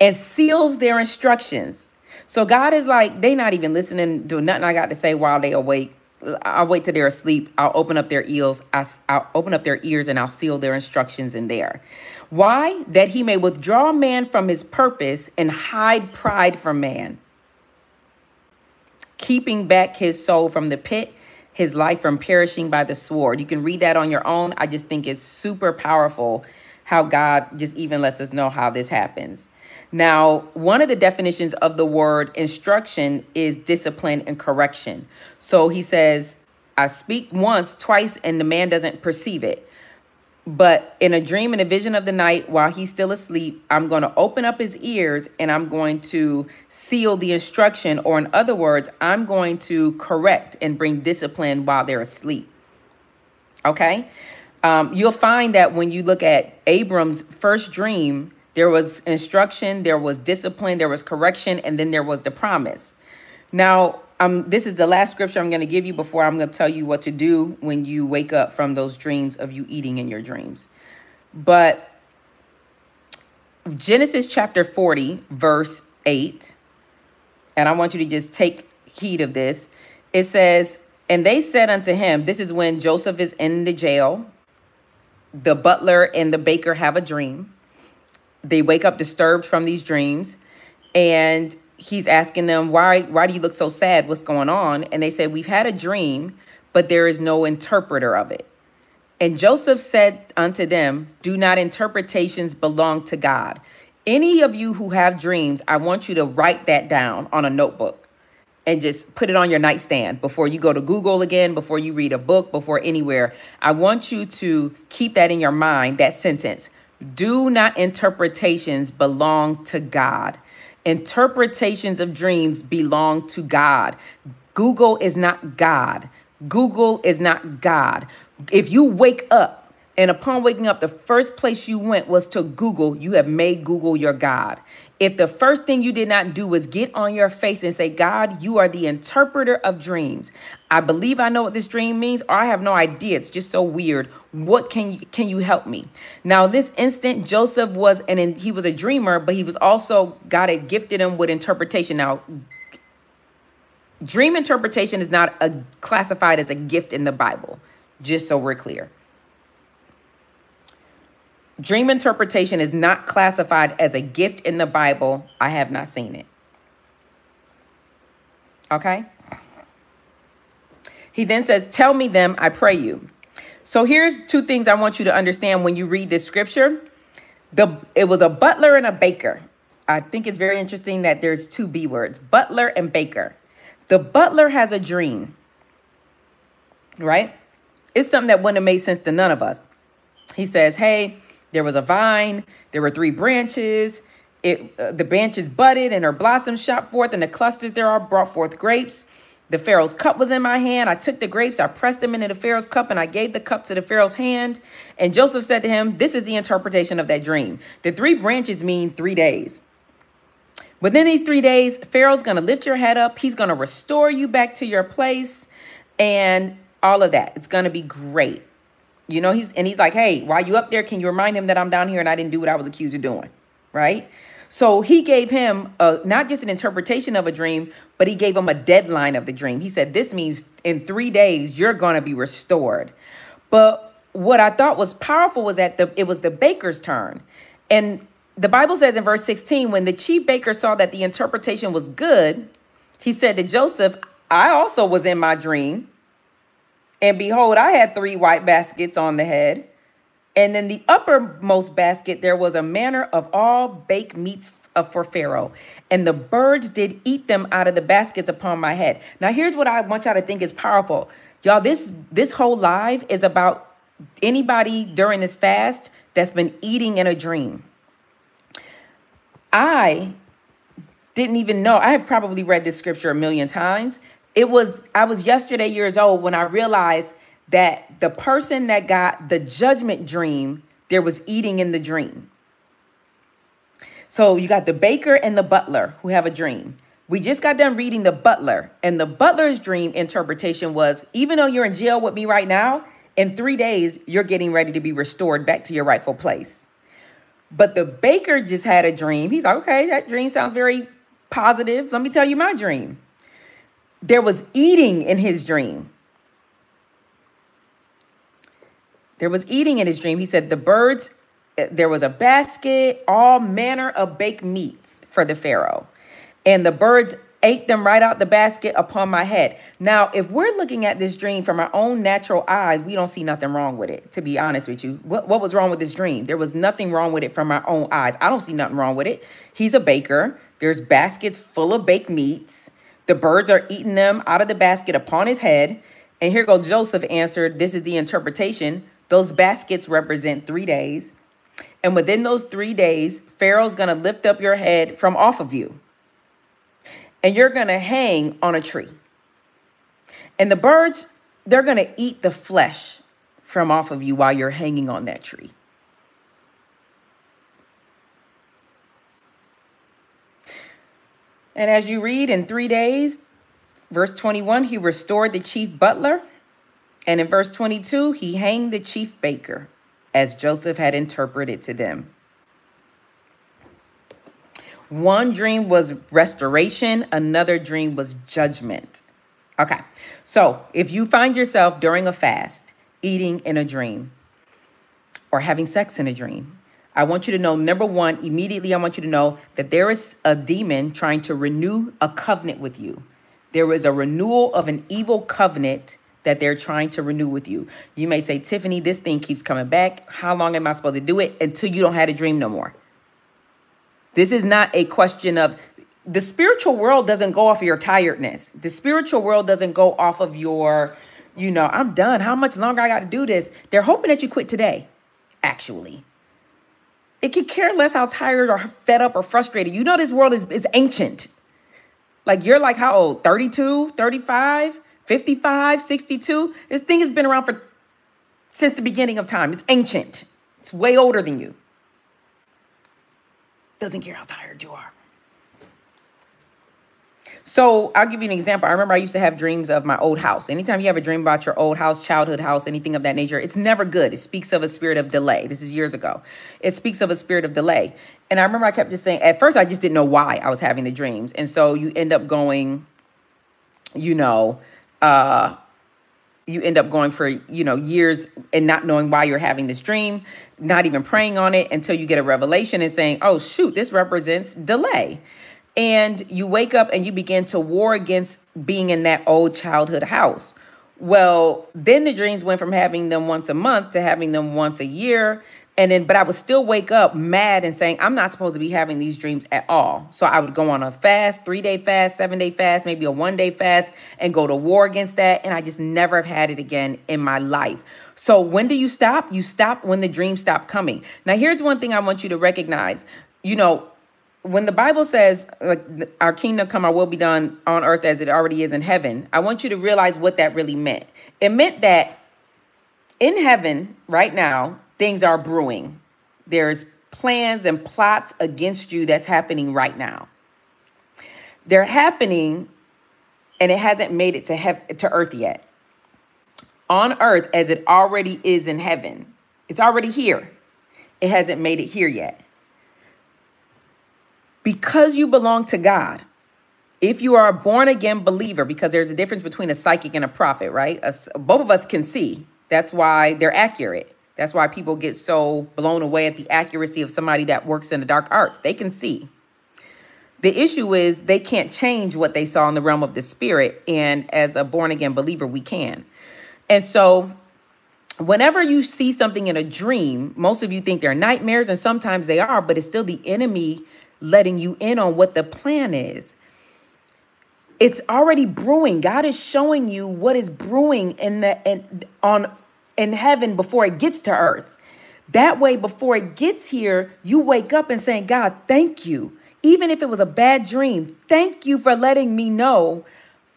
A: and seals their instructions so God is like, they not even listening, doing nothing I got to say while they awake. I'll wait till they're asleep. I'll open up their ears. I'll open up their ears and I'll seal their instructions in there. Why? That he may withdraw man from his purpose and hide pride from man, keeping back his soul from the pit, his life from perishing by the sword. You can read that on your own. I just think it's super powerful how God just even lets us know how this happens. Now, one of the definitions of the word instruction is discipline and correction. So he says, I speak once, twice, and the man doesn't perceive it. But in a dream and a vision of the night, while he's still asleep, I'm going to open up his ears and I'm going to seal the instruction. Or, in other words, I'm going to correct and bring discipline while they're asleep. Okay? Um, you'll find that when you look at Abram's first dream, there was instruction, there was discipline, there was correction, and then there was the promise. Now, um, this is the last scripture I'm going to give you before I'm going to tell you what to do when you wake up from those dreams of you eating in your dreams. But Genesis chapter 40, verse 8, and I want you to just take heed of this. It says, And they said unto him, This is when Joseph is in the jail. The butler and the baker have a dream. They wake up disturbed from these dreams. And he's asking them, why, why do you look so sad? What's going on? And they said, We've had a dream, but there is no interpreter of it. And Joseph said unto them, Do not interpretations belong to God? Any of you who have dreams, I want you to write that down on a notebook and just put it on your nightstand before you go to Google again, before you read a book, before anywhere. I want you to keep that in your mind, that sentence. Do not interpretations belong to God? Interpretations of dreams belong to God. Google is not God. Google is not God. If you wake up and upon waking up, the first place you went was to Google, you have made Google your God. If the first thing you did not do was get on your face and say, God, you are the interpreter of dreams. I believe I know what this dream means, or I have no idea. It's just so weird. What can you can you help me? Now, this instant, Joseph was and he was a dreamer, but he was also God had gifted him with interpretation. Now, dream interpretation is not a, classified as a gift in the Bible, just so we're clear. Dream interpretation is not classified as a gift in the Bible. I have not seen it. Okay? He then says, Tell me them, I pray you. So here's two things I want you to understand when you read this scripture. The it was a butler and a baker. I think it's very interesting that there's two B words, butler and baker. The butler has a dream, right? It's something that wouldn't have made sense to none of us. He says, Hey, there was a vine. There were three branches. It uh, the branches budded and her blossoms shot forth, and the clusters thereof brought forth grapes. The Pharaoh's cup was in my hand. I took the grapes, I pressed them into the Pharaoh's cup, and I gave the cup to the Pharaoh's hand. And Joseph said to him, This is the interpretation of that dream. The three branches mean three days. Within these three days, Pharaoh's going to lift your head up. He's going to restore you back to your place and all of that. It's going to be great. You know, he's and he's like, hey, while you up there, can you remind him that I'm down here and I didn't do what I was accused of doing? Right? So he gave him a, not just an interpretation of a dream, but he gave him a deadline of the dream. He said, this means in three days, you're going to be restored. But what I thought was powerful was that the, it was the baker's turn. And the Bible says in verse 16, when the chief baker saw that the interpretation was good, he said to Joseph, I also was in my dream and behold, I had three white baskets on the head. And in the uppermost basket, there was a manner of all baked meats uh, for Pharaoh. And the birds did eat them out of the baskets upon my head. Now, here's what I want y'all to think is powerful. Y'all, this, this whole live is about anybody during this fast that's been eating in a dream. I didn't even know. I have probably read this scripture a million times, it was I was yesterday years old when I realized that the person that got the judgment dream, there was eating in the dream. So you got the baker and the butler who have a dream. We just got done reading the butler, and the butler's dream interpretation was even though you're in jail with me right now, in three days, you're getting ready to be restored back to your rightful place. But the baker just had a dream. He's like, okay, that dream sounds very positive. Let me tell you my dream there was eating in his dream. There was eating in his dream. He said, The birds, eh, there was a basket, all manner of baked meats for the Pharaoh. And the birds ate them right out the basket upon my head. Now, if we're looking at this dream from our own natural eyes, we don't see nothing wrong with it, to be honest with you. What, what was wrong with this dream? There was nothing wrong with it from our own eyes. I don't see nothing wrong with it. He's a baker. There's baskets full of baked meats. The birds are eating them out of the basket upon his head. And here goes Joseph answered, This is the interpretation. Those baskets represent three days. And within those three days, Pharaoh's going to lift up your head from off of you. And you're going to hang on a tree. And the birds, they're going to eat the flesh from off of you while you're hanging on that tree. And as you read in three days, Verse 21, he restored the chief butler. And in verse 22, he hanged the chief baker as Joseph had interpreted to them. One dream was restoration, another dream was judgment. Okay, so if you find yourself during a fast eating in a dream or having sex in a dream, I want you to know number one, immediately, I want you to know that there is a demon trying to renew a covenant with you. There is a renewal of an evil covenant that they're trying to renew with you. You may say, Tiphani, this thing keeps coming back. How long am I supposed to do it until you don't have a dream no more? This is not a question of the spiritual world doesn't go off of your tiredness. The spiritual world doesn't go off of your, you know, I'm done. How much longer I got to do this? They're hoping that you quit today, actually. It could care less how tired or fed up or frustrated. You know, this world is, is ancient. Like, you're like, how old? 32, 35, 55, 62? This thing has been around for since the beginning of time. It's ancient. It's way older than you. Doesn't care how tired you are. So I'll give you an example. I remember I used to have dreams of my old house. Anytime you have a dream about your old house, childhood house, anything of that nature, it's never good. It speaks of a spirit of delay. This is years ago. It speaks of a spirit of delay. And I remember I kept just saying, at first I just didn't know why I was having the dreams. And so you end up going, you know, uh, you end up going for, you know, years and not knowing why you're having this dream, not even praying on it until you get a revelation and saying, oh, shoot, this represents delay and you wake up and you begin to war against being in that old childhood house. Well, then the dreams went from having them once a month to having them once a year. And then, but I would still wake up mad and saying, I'm not supposed to be having these dreams at all. So I would go on a fast, three day fast, seven day fast, maybe a one day fast, and go to war against that. And I just never have had it again in my life. So when do you stop? You stop when the dreams stop coming. Now, here's one thing I want you to recognize. You know, when the Bible says like our kingdom come, our will be done on earth as it already is in heaven, I want you to realize what that really meant. It meant that in heaven right now, things are brewing. There's plans and plots against you that's happening right now. They're happening and it hasn't made it to heaven to earth yet. On earth as it already is in heaven. It's already here. It hasn't made it here yet because you belong to God, if you are a born again believer, because there's a difference between a psychic and a prophet, right? A, both of us can see. That's why they're accurate. That's why people get so blown away at the accuracy of somebody that works in the dark arts. They can see. The issue is they can't change what they saw in the realm of the spirit. And as a born again believer, we can. And so whenever you see something in a dream, most of you think they're nightmares, and sometimes they are, but it's still the enemy letting you in on what the plan is. It's already brewing. God is showing you what is brewing in the in, on in heaven before it gets to earth. That way, before it gets here, you wake up and saying, God, thank you. Even if it was a bad dream, thank you for letting me know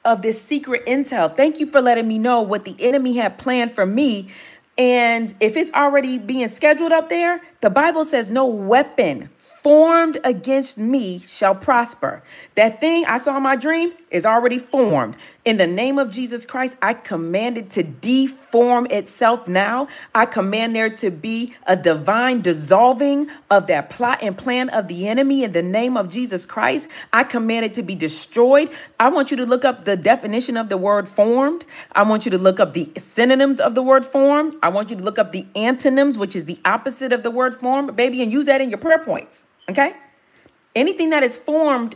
A: of this secret intel. Thank you for letting me know what the enemy had planned for me. And if it's already being scheduled up there, the Bible says no weapon formed against me shall prosper. That thing I saw in my dream is already formed. In the name of Jesus Christ, I command it to deform itself now. I command there to be a divine dissolving of that plot and plan of the enemy in the name of Jesus Christ. I command it to be destroyed. I want you to look up the definition of the word formed. I want you to look up the synonyms of the word formed. I want you to look up the antonyms, which is the opposite of the word formed, baby, and use that in your prayer points. Okay? Anything that is formed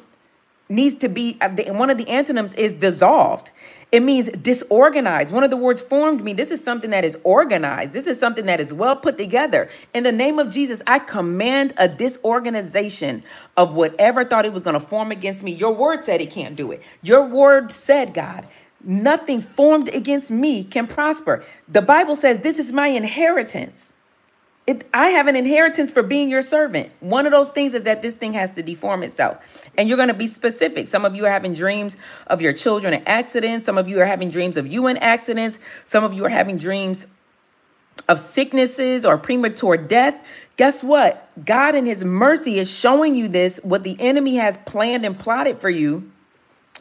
A: needs to be, uh, one of the antonyms is dissolved. It means disorganized. One of the words formed mean this is something that is organized. This is something that is well put together. In the name of Jesus, I command a disorganization of whatever thought it was going to form against me. Your word said it can't do it. Your word said, God, nothing formed against me can prosper. The Bible says this is my inheritance. It, I have an inheritance for being your servant. One of those things is that this thing has to deform itself. And you're going to be specific. Some of you are having dreams of your children in accidents. Some of you are having dreams of you in accidents. Some of you are having dreams of sicknesses or premature death. Guess what? God in his mercy is showing you this, what the enemy has planned and plotted for you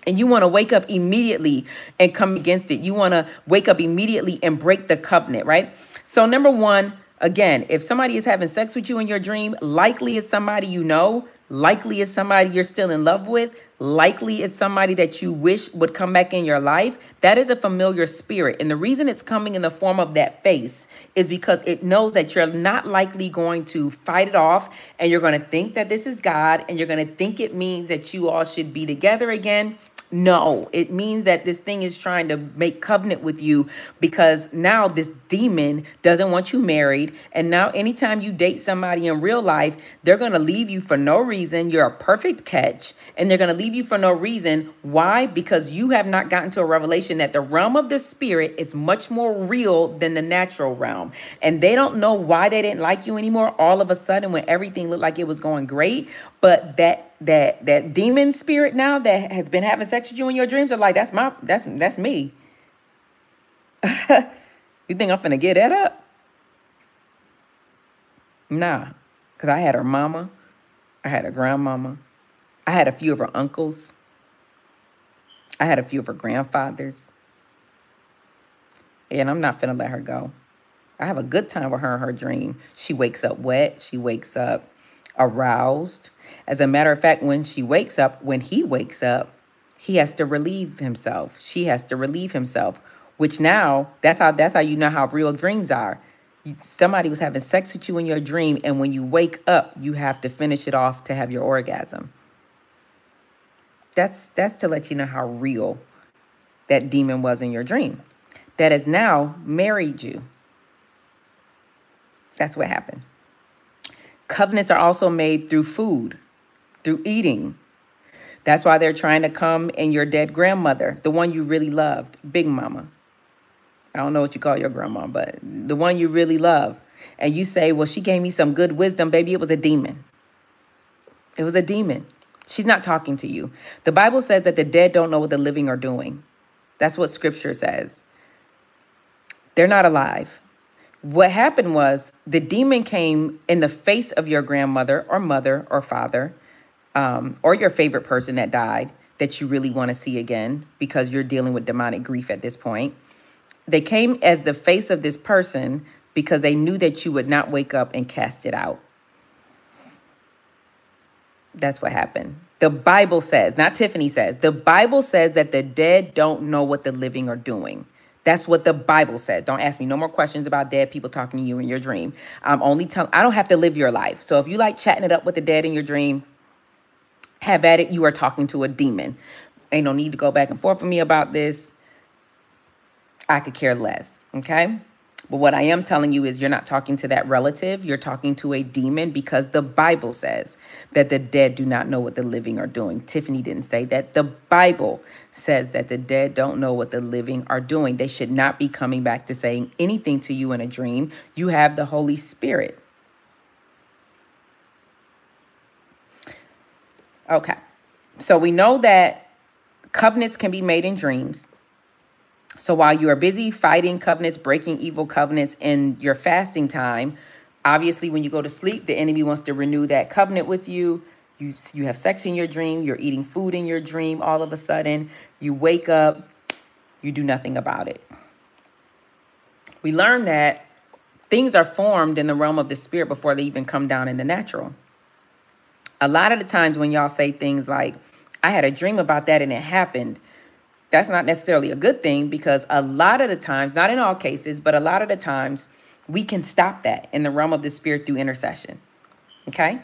A: And you want to wake up immediately and come against it. You want to wake up immediately and break the covenant, right? So, number one, again, if somebody is having sex with you in your dream, likely it's somebody you know, likely it's somebody you're still in love with, likely it's somebody that you wish would come back in your life. That is a familiar spirit. And the reason it's coming in the form of that face is because it knows that you're not likely going to fight it off and you're going to think that this is God and you're going to think it means that you all should be together again no, it means that this thing is trying to make covenant with you because now this demon doesn't want you married. And now, anytime you date somebody in real life, they're going to leave you for no reason. You're a perfect catch, and they're going to leave you for no reason. Why? Because you have not gotten to a revelation that the realm of the spirit is much more real than the natural realm. And they don't know why they didn't like you anymore all of a sudden when everything looked like it was going great. But that that that demon spirit now that has been having sex with you in your dreams are like that's my that's that's me. *laughs* You think i'm gonna get that up? Nah because i had her mama i had her grandmama i had a few of her uncles i had a few of her grandfathers. And i'm not gonna let her go. I have a good time with her in her dream. She wakes up wet she wakes up aroused. As a matter of fact, when she wakes up, when he wakes up, he has to relieve himself. She has to relieve himself, which now that's how that's how you know how real dreams are. You, somebody was having sex with you in your dream, and when you wake up, you have to finish it off to have your orgasm. That's that's to let you know how real that demon was in your dream. That has now married you. That's what happened. Covenants are also made through food, through eating. That's why they're trying to come in your dead grandmother, the one you really loved, Big Mama. I don't know what you call your grandma, but the one you really love. And you say, well, she gave me some good wisdom. Baby, it was a demon. It was a demon. She's not talking to you. The Bible says that the dead don't know what the living are doing. That's what scripture says. They're not alive. What happened was the demon came in the face of your grandmother or mother or father um, or your favorite person that died that you really want to see again because you're dealing with demonic grief at this point. They came as the face of this person because they knew that you would not wake up and cast it out. That's what happened. The Bible says, not Tiphani says, the Bible says that the dead don't know what the living are doing. That's what the Bible says. Don't ask me no more questions about dead people talking to you in your dream. I'm only telling, I don't have to live your life. So if you like chatting it up with the dead in your dream, have at it. You are talking to a demon. Ain't no need to go back and forth with me about this. I could care less. Okay. But what I am telling you is you're not talking to that relative. You're talking to a demon because the Bible says that the dead do not know what the living are doing. Tiphani didn't say that. The Bible says that the dead don't know what the living are doing. They should not be coming back to saying anything to you in a dream. You have the Holy Spirit. Okay. So we know that covenants can be made in dreams. So while you are busy fighting covenants, breaking evil covenants in your fasting time, obviously when you go to sleep, the enemy wants to renew that covenant with you. You, you have sex in your dream, you're eating food in your dream all of a sudden, you wake up, you do nothing about it. We learn that things are formed in the realm of the spirit before they even come down in the natural. A lot of the times when y'all say things like, I had a dream about that and it happened, that's not necessarily a good thing because a lot of the times, not in all cases, but a lot of the times, we can stop that in the realm of the spirit through intercession. Okay?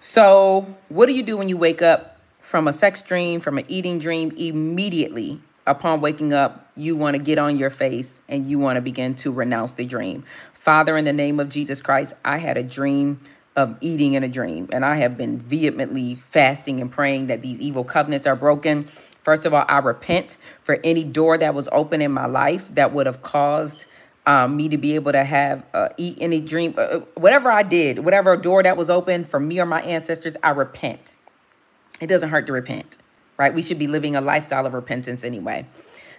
A: So, what do you do when you wake up from a sex dream, from an eating dream? Immediately upon waking up, you want to get on your face and you want to begin to renounce the dream. Father, in the name of Jesus Christ, I had a dream of eating in a dream, and I have been vehemently fasting and praying that these evil covenants are broken. First of all, I repent for any door that was open in my life that would have caused um, me to be able to have uh, eat any dream, uh, uh, whatever I did, whatever door that was open for me or my ancestors, I repent. It doesn't hurt to repent, right? We should be living a lifestyle of repentance anyway.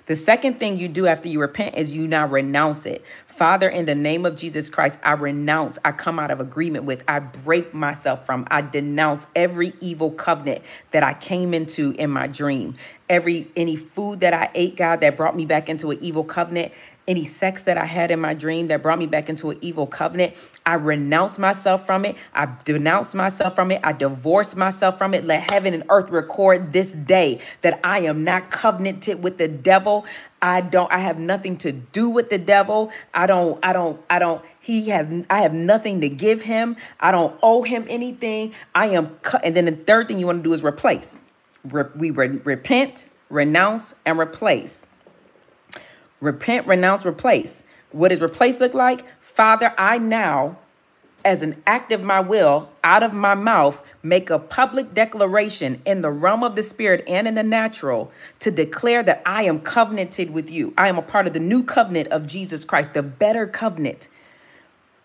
A: The second thing you do after you repent is you now renounce it. Father, in the name of Jesus Christ, I renounce, I come out of agreement with, I break myself from, I denounce every evil covenant that I came into in my dream. Every any food that I ate, God, that brought me back into an evil covenant any sex that I had in my dream that brought me back into an evil covenant, I renounce myself from it. I denounce myself from it. I divorce myself from it. Let heaven and earth record this day that I am not covenanted with the devil. I don't, I have nothing to do with the devil. I don't, I don't, I don't, he has, I have nothing to give him. I don't owe him anything. I am, and then the third thing you want to do is replace. Re we re repent, renounce, and replace. Repent, renounce, replace. What does replace look like? Father, I now, as an act of my will, out of my mouth, make a public declaration in the realm of the spirit and in the natural to declare that I am covenanted with you. I am a part of the new covenant of Jesus Christ, the better covenant.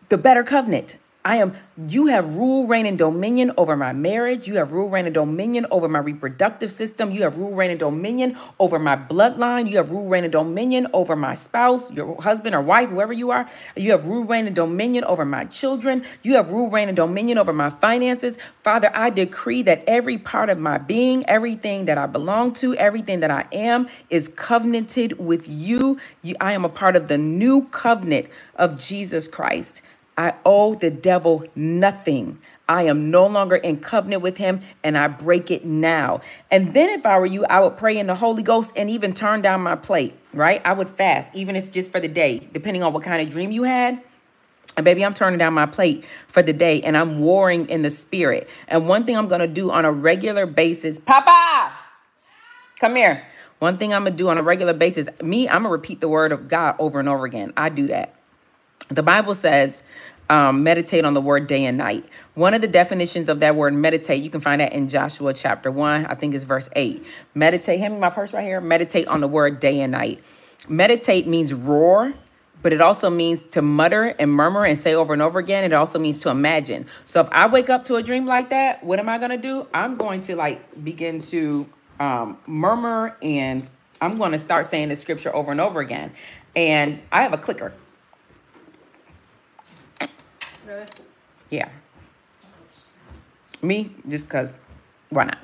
A: The better covenant. I am, you have rule, reign, and dominion over my marriage. You have rule, reign, and dominion over my reproductive system. You have rule, reign, and dominion over my bloodline. You have rule, reign, and dominion over my spouse, your husband or wife, whoever you are. You have rule, reign, and dominion over my children. You have rule, reign, and dominion over my finances. Father, I decree that every part of my being, everything that I belong to, everything that I am is covenanted with you. you I am a part of the new covenant of Jesus Christ. I owe the devil nothing. I am no longer in covenant with him and I break it now. And then if I were you, I would pray in the Holy Ghost and even turn down my plate, right? I would fast, even if just for the day, depending on what kind of dream you had. And baby, I'm turning down my plate for the day and I'm warring in the spirit. And one thing I'm going to do on a regular basis, Papa, come here. One thing I'm going to do on a regular basis, me, I'm going to repeat the word of God over and over again. I do that. The Bible says, um, meditate on the word day and night. One of the definitions of that word meditate, you can find that in Joshua chapter 1, I think it's verse 8. Meditate, hand me my purse right here. Meditate on the word day and night. Meditate means roar, but it also means to mutter and murmur and say over and over again. It also means to imagine. So if I wake up to a dream like that, what am I going to do? I'm going to like begin to um, murmur and I'm going to start saying the scripture over and over again. And I have a clicker. Really? Yeah. Me, just because, why not?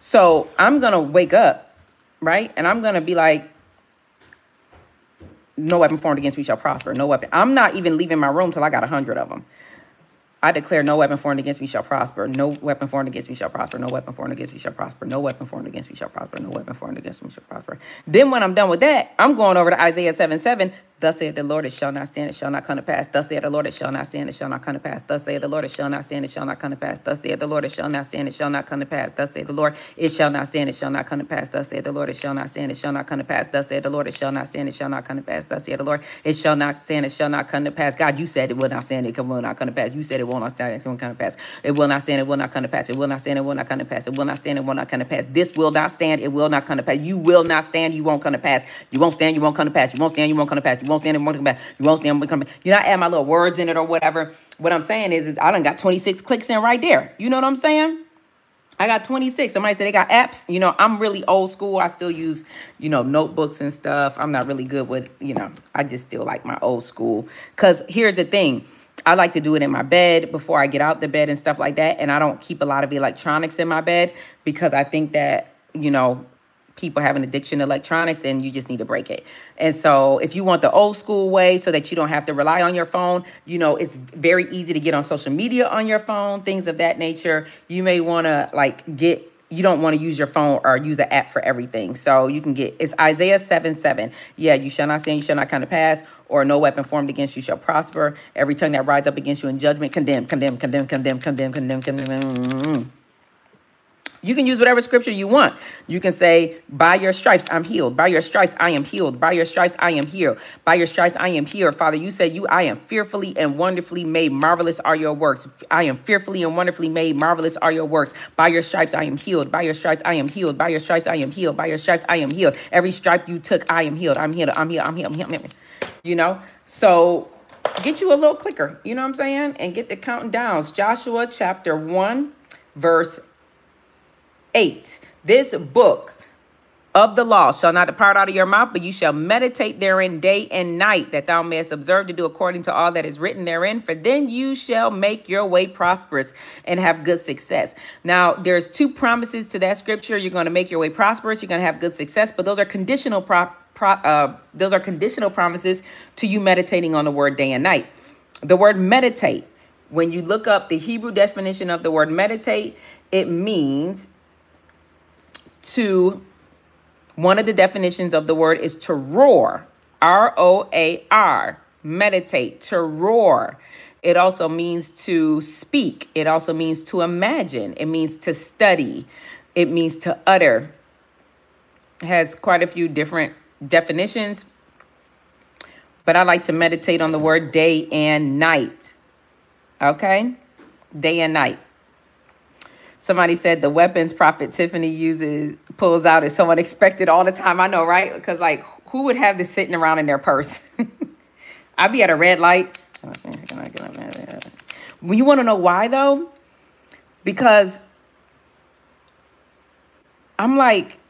A: So I'm going to wake up, right? And I'm going to be like, no weapon formed against me shall prosper. No weapon. I'm not even leaving my room till I got a hundred of them. I declare no weapon formed against me shall prosper. No weapon formed against me shall prosper. No weapon formed against me shall prosper. No weapon formed against me shall prosper. No weapon formed against me shall prosper. Then when I'm done with that, I'm going over to Isaiah 7 7. Thus saith the Lord, it shall not stand, it shall not come to pass. Thus saith the Lord, it shall not stand, it shall not come to pass. Thus saith the Lord, it shall not stand, it shall not come to pass. Thus saith the Lord, it shall not stand, it shall not come to pass. Thus saith the Lord, it shall not stand, it shall not come to pass. Thus saith the Lord, it shall not stand, it shall not come to pass. Thus saith the Lord, it shall not stand, it shall not come to pass. Thus saith the Lord, it shall not stand, it shall not come to pass. God, you said it will not stand, it will not come to pass. You said it will not stand, it will not come to pass. It will not stand, it will not come to pass. It will not stand, it will not come to pass. It will not stand, it will not come to pass. This will not stand, it will not come to pass. You will not stand, you won't come to pass. You won't stand, you won't come to pass. You won't stand, you won't come to pass. Won't stand, it won't come pass. You won't stand, come. Back. You're not adding my little words in it or whatever. What I'm saying is, is I done got 26 clicks in right there. You know what I'm saying? I got 26. Somebody said they got apps. You know, I'm really old school. I still use, you know, notebooks and stuff. I'm not really good with, you know, I just still like my old school. Because here's the thing. I like to do it in my bed before I get out the bed and stuff like that. And I don't keep a lot of electronics in my bed because I think that, you know, people have an addiction to electronics and you just need to break it. And so if you want the old school way so that you don't have to rely on your phone, you know, it's very easy to get on social media on your phone, things of that nature. You may want to like get you don't want to use your phone or use an app for everything. So you can get, it's Isaiah 7, 7. Yeah, you shall not sin, you shall not kind of pass, or no weapon formed against you shall prosper. Every tongue that rides up against you in judgment, condemn, condemn, condemn, condemn, condemn, condemn, condemn. condemn. You can use whatever scripture you want. You can say, by your stripes, I'm healed. By your stripes, I am healed. By your stripes, I am healed. By your stripes, I am healed. Father, you said you, I am fearfully and wonderfully made. Marvelous are your works. I am fearfully and wonderfully made. Marvelous are your works. By your stripes, I am healed. By your stripes, I am healed. By your stripes, I am healed. By your stripes, I am healed. Every stripe you took, I am healed. I'm healed. I'm healed. I'm healed. I'm healed. You know? So get you a little clicker. You know what I'm saying? And get the counting downs. Joshua chapter 1, verse 8. This book of the law shall not depart out of your mouth, but you shall meditate therein day and night, that thou mayest observe to do according to all that is written therein. For then you shall make your way prosperous and have good success. Now, there's two promises to that scripture. You're going to make your way prosperous. You're going to have good success, but those are conditional pro, pro uh, those are conditional promises to you meditating on the word day and night. The word meditate, when you look up the Hebrew definition of the word meditate, it means to one of the definitions of the word is to roar, R O A R, meditate, to roar. It also means to speak. It also means to imagine. It means to study. It means to utter. It has quite a few different definitions, but I like to meditate on the word day and night. Okay? Day and night. Somebody said the weapons Prophet Tiphani uses, pulls out is so unexpected all the time. I know, right? Because, like, who would have this sitting around in their purse? *laughs* I'd be at a red light. You want to know why, though? Because I'm like,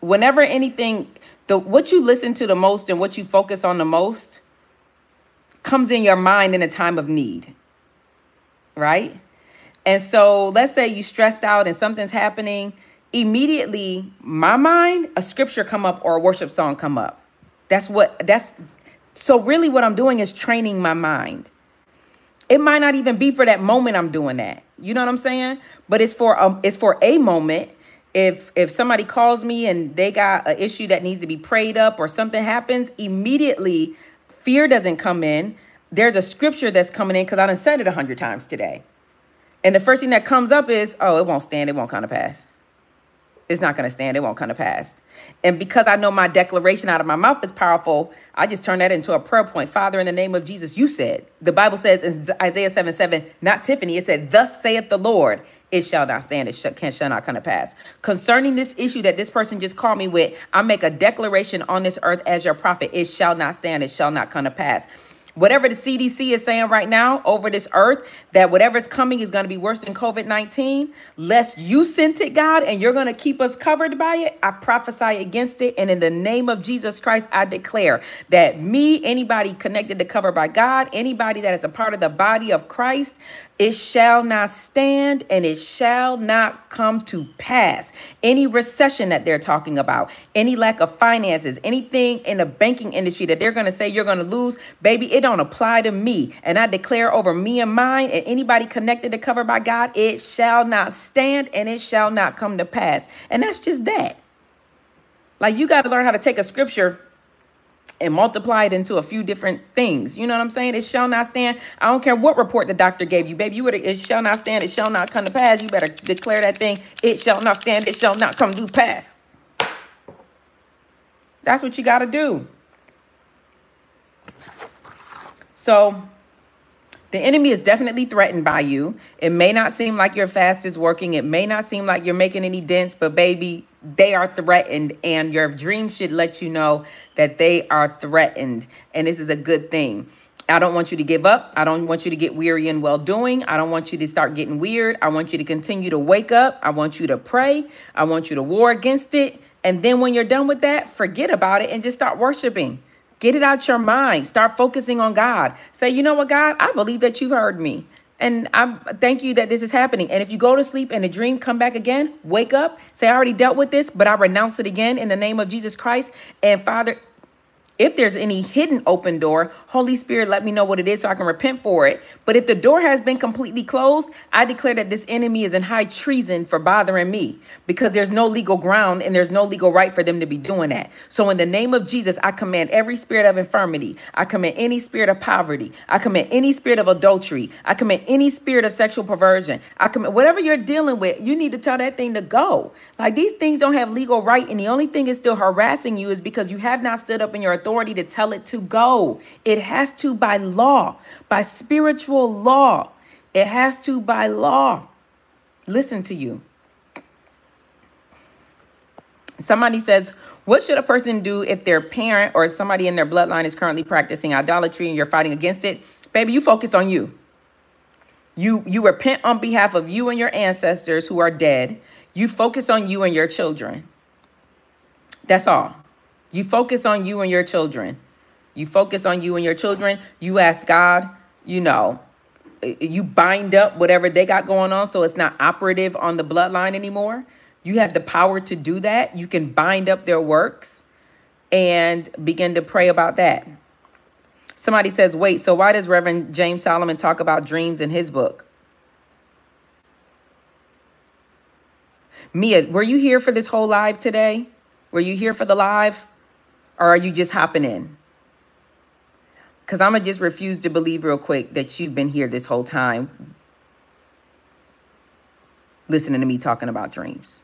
A: whenever anything, the what you listen to the most and what you focus on the most comes in your mind in a time of need, right? And so let's say you stressed out and something's happening, immediately my mind, a scripture come up or a worship song come up. That's what that's so really what I'm doing is training my mind. It might not even be for that moment I'm doing that. You know what I'm saying? But it's for um it's for a moment. If if somebody calls me and they got an issue that needs to be prayed up or something happens, immediately fear doesn't come in. There's a scripture that's coming in because I done said it a hundred times today. And the first thing that comes up is, oh, it won't stand. It won't come to pass. It's not going to stand. It won't come to pass. And because I know my declaration out of my mouth is powerful, I just turn that into a prayer point. Father, in the name of Jesus, you said, the Bible says in Isaiah 7 7, not Tiphani, it said, Thus saith the Lord, it shall not stand, it can, shall not come to pass. Concerning this issue that this person just called me with, I make a declaration on this earth as your prophet, it shall not stand, it shall not come to pass. Whatever the CDC is saying right now over this earth, that whatever's coming is going to be worse than COVID 19, lest you sent it, God, and you're going to keep us covered by it, I prophesy against it. And in the name of Jesus Christ, I declare that me, anybody connected to cover by God, anybody that is a part of the body of Christ, it shall not stand and it shall not come to pass. Any recession that they're talking about, any lack of finances, anything in the banking industry that they're going to say you're going to lose, baby, it don't apply to me. And I declare over me and mine and anybody connected to covered by God, it shall not stand and it shall not come to pass. And that's just that. Like you got to learn how to take a scripture and multiply it into a few different things. You know what I'm saying? It shall not stand. I don't care what report the doctor gave you, baby. You would it shall not stand. It shall not come to pass. You better declare that thing. It shall not stand. It shall not come to pass. That's what you got to do. So the enemy is definitely threatened by you. It may not seem like your fast is working. It may not seem like you're making any dents, but baby, they are threatened and your dream should let you know that they are threatened and this is a good thing I don't want you to give up. I don't want you to get weary in well doing. I don't want you to start getting weird. I want you to continue to wake up. I want you to pray. I want you to war against it. And then when you're done with that, forget about it and just start worshiping. Get it out your mind. Start focusing on God. Say, you know what, God, I believe that you've heard me. And I thank you that this is happening. And if you go to sleep and a dream come back again, wake up, say, I already dealt with this, but I renounce it again in the name of Jesus Christ. And Father, if there's any hidden open door, Holy Spirit, let me know what it is so I can repent for it. But if the door has been completely closed, I declare that this enemy is in high treason for bothering me because there's no legal ground and there's no legal right for them to be doing that. So in the name of Jesus, I command every spirit of infirmity. I command any spirit of poverty. I command any spirit of adultery. I command any spirit of sexual perversion. I command whatever you're dealing with, you need to tell that thing to go. Like these things don't have legal right. And the only thing is still harassing you is because you have not stood up in your authority to tell it to go. It has to by law, by spiritual law. It has to by law. Listen to you. Somebody says, What should a person do if their parent or somebody in their bloodline is currently practicing idolatry and you're fighting against it? Baby, you focus on you. You you repent on behalf of you and your ancestors who are dead. You focus on you and your children. That's all. You focus on you and your children. You focus on you and your children. You ask God, you know, you bind up whatever they got going on so it's not operative on the bloodline anymore. You have the power to do that. You can bind up their works and begin to pray about that. Somebody says, wait, so why does Reverend James Solomon talk about dreams in his book? Mia, were you here for this whole live today? Were you here for the live? Or are you just hopping in? Because I'm going to just refuse to believe real quick that you've been here this whole time listening to me talking about dreams.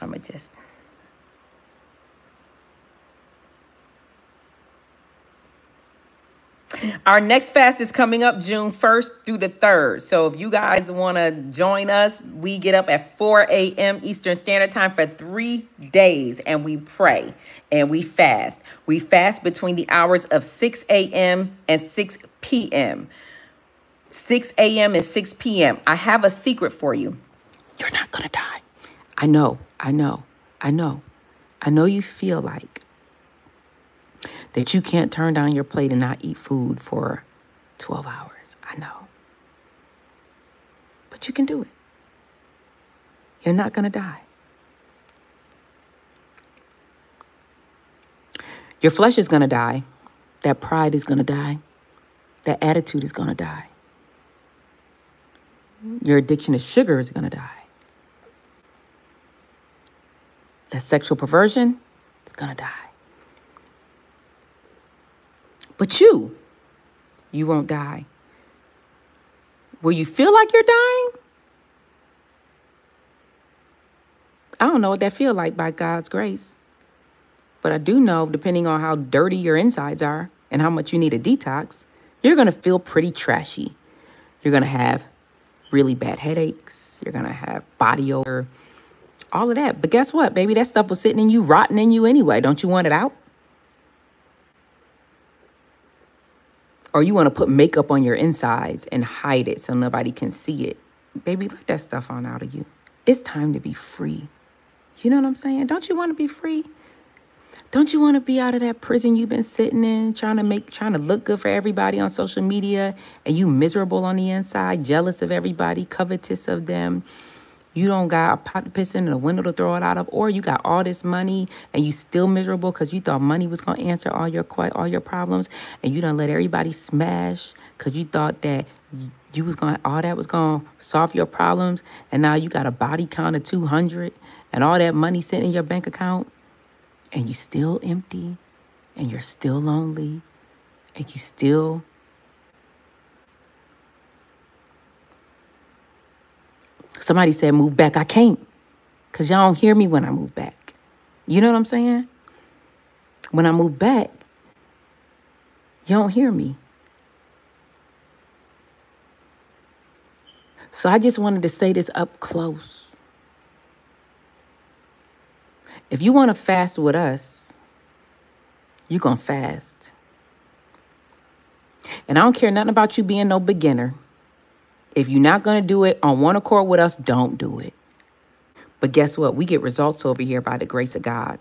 A: I'm going to just... Our next fast is coming up June 1st through the 3rd. So if you guys want to join us, we get up at 4 a.m. Eastern Standard Time for three days and we pray and we fast. We fast between the hours of 6 a.m. and 6 p.m. 6 a.m. and 6 p.m. I have a secret for you. You're not going to die. I know, I know, I know. I know you feel like that you can't turn down your plate and not eat food for 12 hours. I know. But you can do it. You're not going to die. Your flesh is going to die. That pride is going to die. That attitude is going to die. Your addiction to sugar is going to die. That sexual perversion is going to die. But you, you won't die. Will you feel like you're dying? I don't know what that feel like by God's grace. But I do know, depending on how dirty your insides are and how much you need a detox, you're going to feel pretty trashy. You're going to have really bad headaches. You're going to have body odor, all of that. But guess what, baby? That stuff was sitting in you, rotting in you anyway. Don't you want it out? Or you want to put makeup on your insides and hide it so nobody can see it. Baby, let that stuff on out of you. It's time to be free. You know what I'm saying? Don't you want to be free? Don't you want to be out of that prison you've been sitting in, trying to make, trying to look good for everybody on social media, and you miserable on the inside, jealous of everybody, covetous of them, you don't got a pot to piss in and a window to throw it out of, or you got all this money and you still miserable because you thought money was gonna answer all your all your problems, and you don't let everybody smash because you thought that you was gonna all that was gonna solve your problems, and now you got a body count of two hundred and all that money sitting in your bank account, and you still empty, and you're still lonely, and you still Somebody said, move back. I can't because y'all don't hear me when I move back. You know what I'm saying? When I move back, you don't hear me. So I just wanted to say this up close. If you want to fast with us, you're going to fast. And I don't care nothing about you being no beginner. If you're not going to do it on one accord with us, don't do it. But guess what? We get results over here by the grace of God.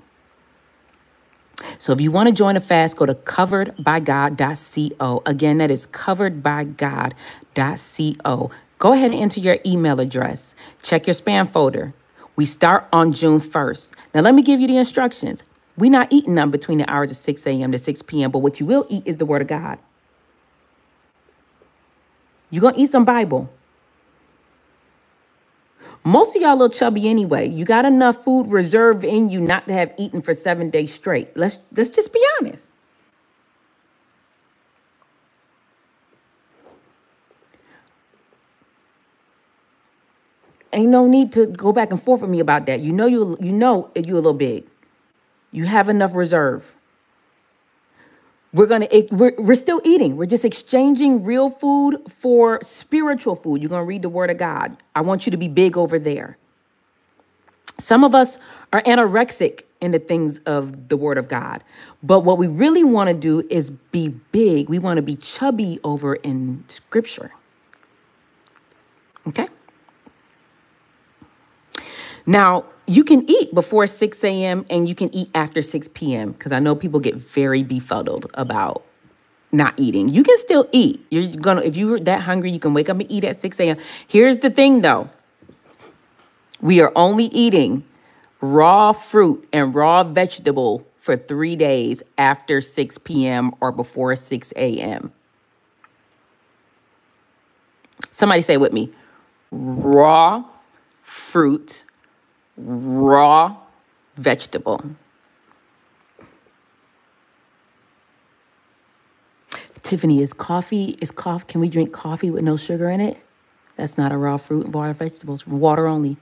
A: So if you want to join a fast, go to coveredbygod.co. Again, that is coveredbygod.co. Go ahead and enter your email address. Check your spam folder. We start on June 1st. Now, let me give you the instructions. We're not eating them between the hours of 6 a.m. to 6 p.m., but what you will eat is the Word of God. You're going to eat some Bible. Most of y'all little chubby anyway. You got enough food reserved in you not to have eaten for seven days straight. Let's let's just be honest. Ain't no need to go back and forth with me about that. You know you you know you a little big. You have enough reserve. We're going to, we're, we're still eating. We're just exchanging real food for spiritual food. You're going to read the word of God. I want you to be big over there. Some of us are anorexic in the things of the word of God. But what we really want to do is be big. We want to be chubby over in scripture. Okay. Now, you can eat before 6 a.m. and you can eat after 6 p.m. because I know people get very befuddled about not eating. You can still eat. You're gonna if you're that hungry, you can wake up and eat at 6 a.m. Here's the thing though. We are only eating raw fruit and raw vegetable for three days after 6 p.m. or before 6 a.m. Somebody say with me raw fruit, raw vegetable. Tiphani, is coffee, is coffee, can we drink coffee with no sugar in it? That's not a raw fruit and raw vegetables, water only.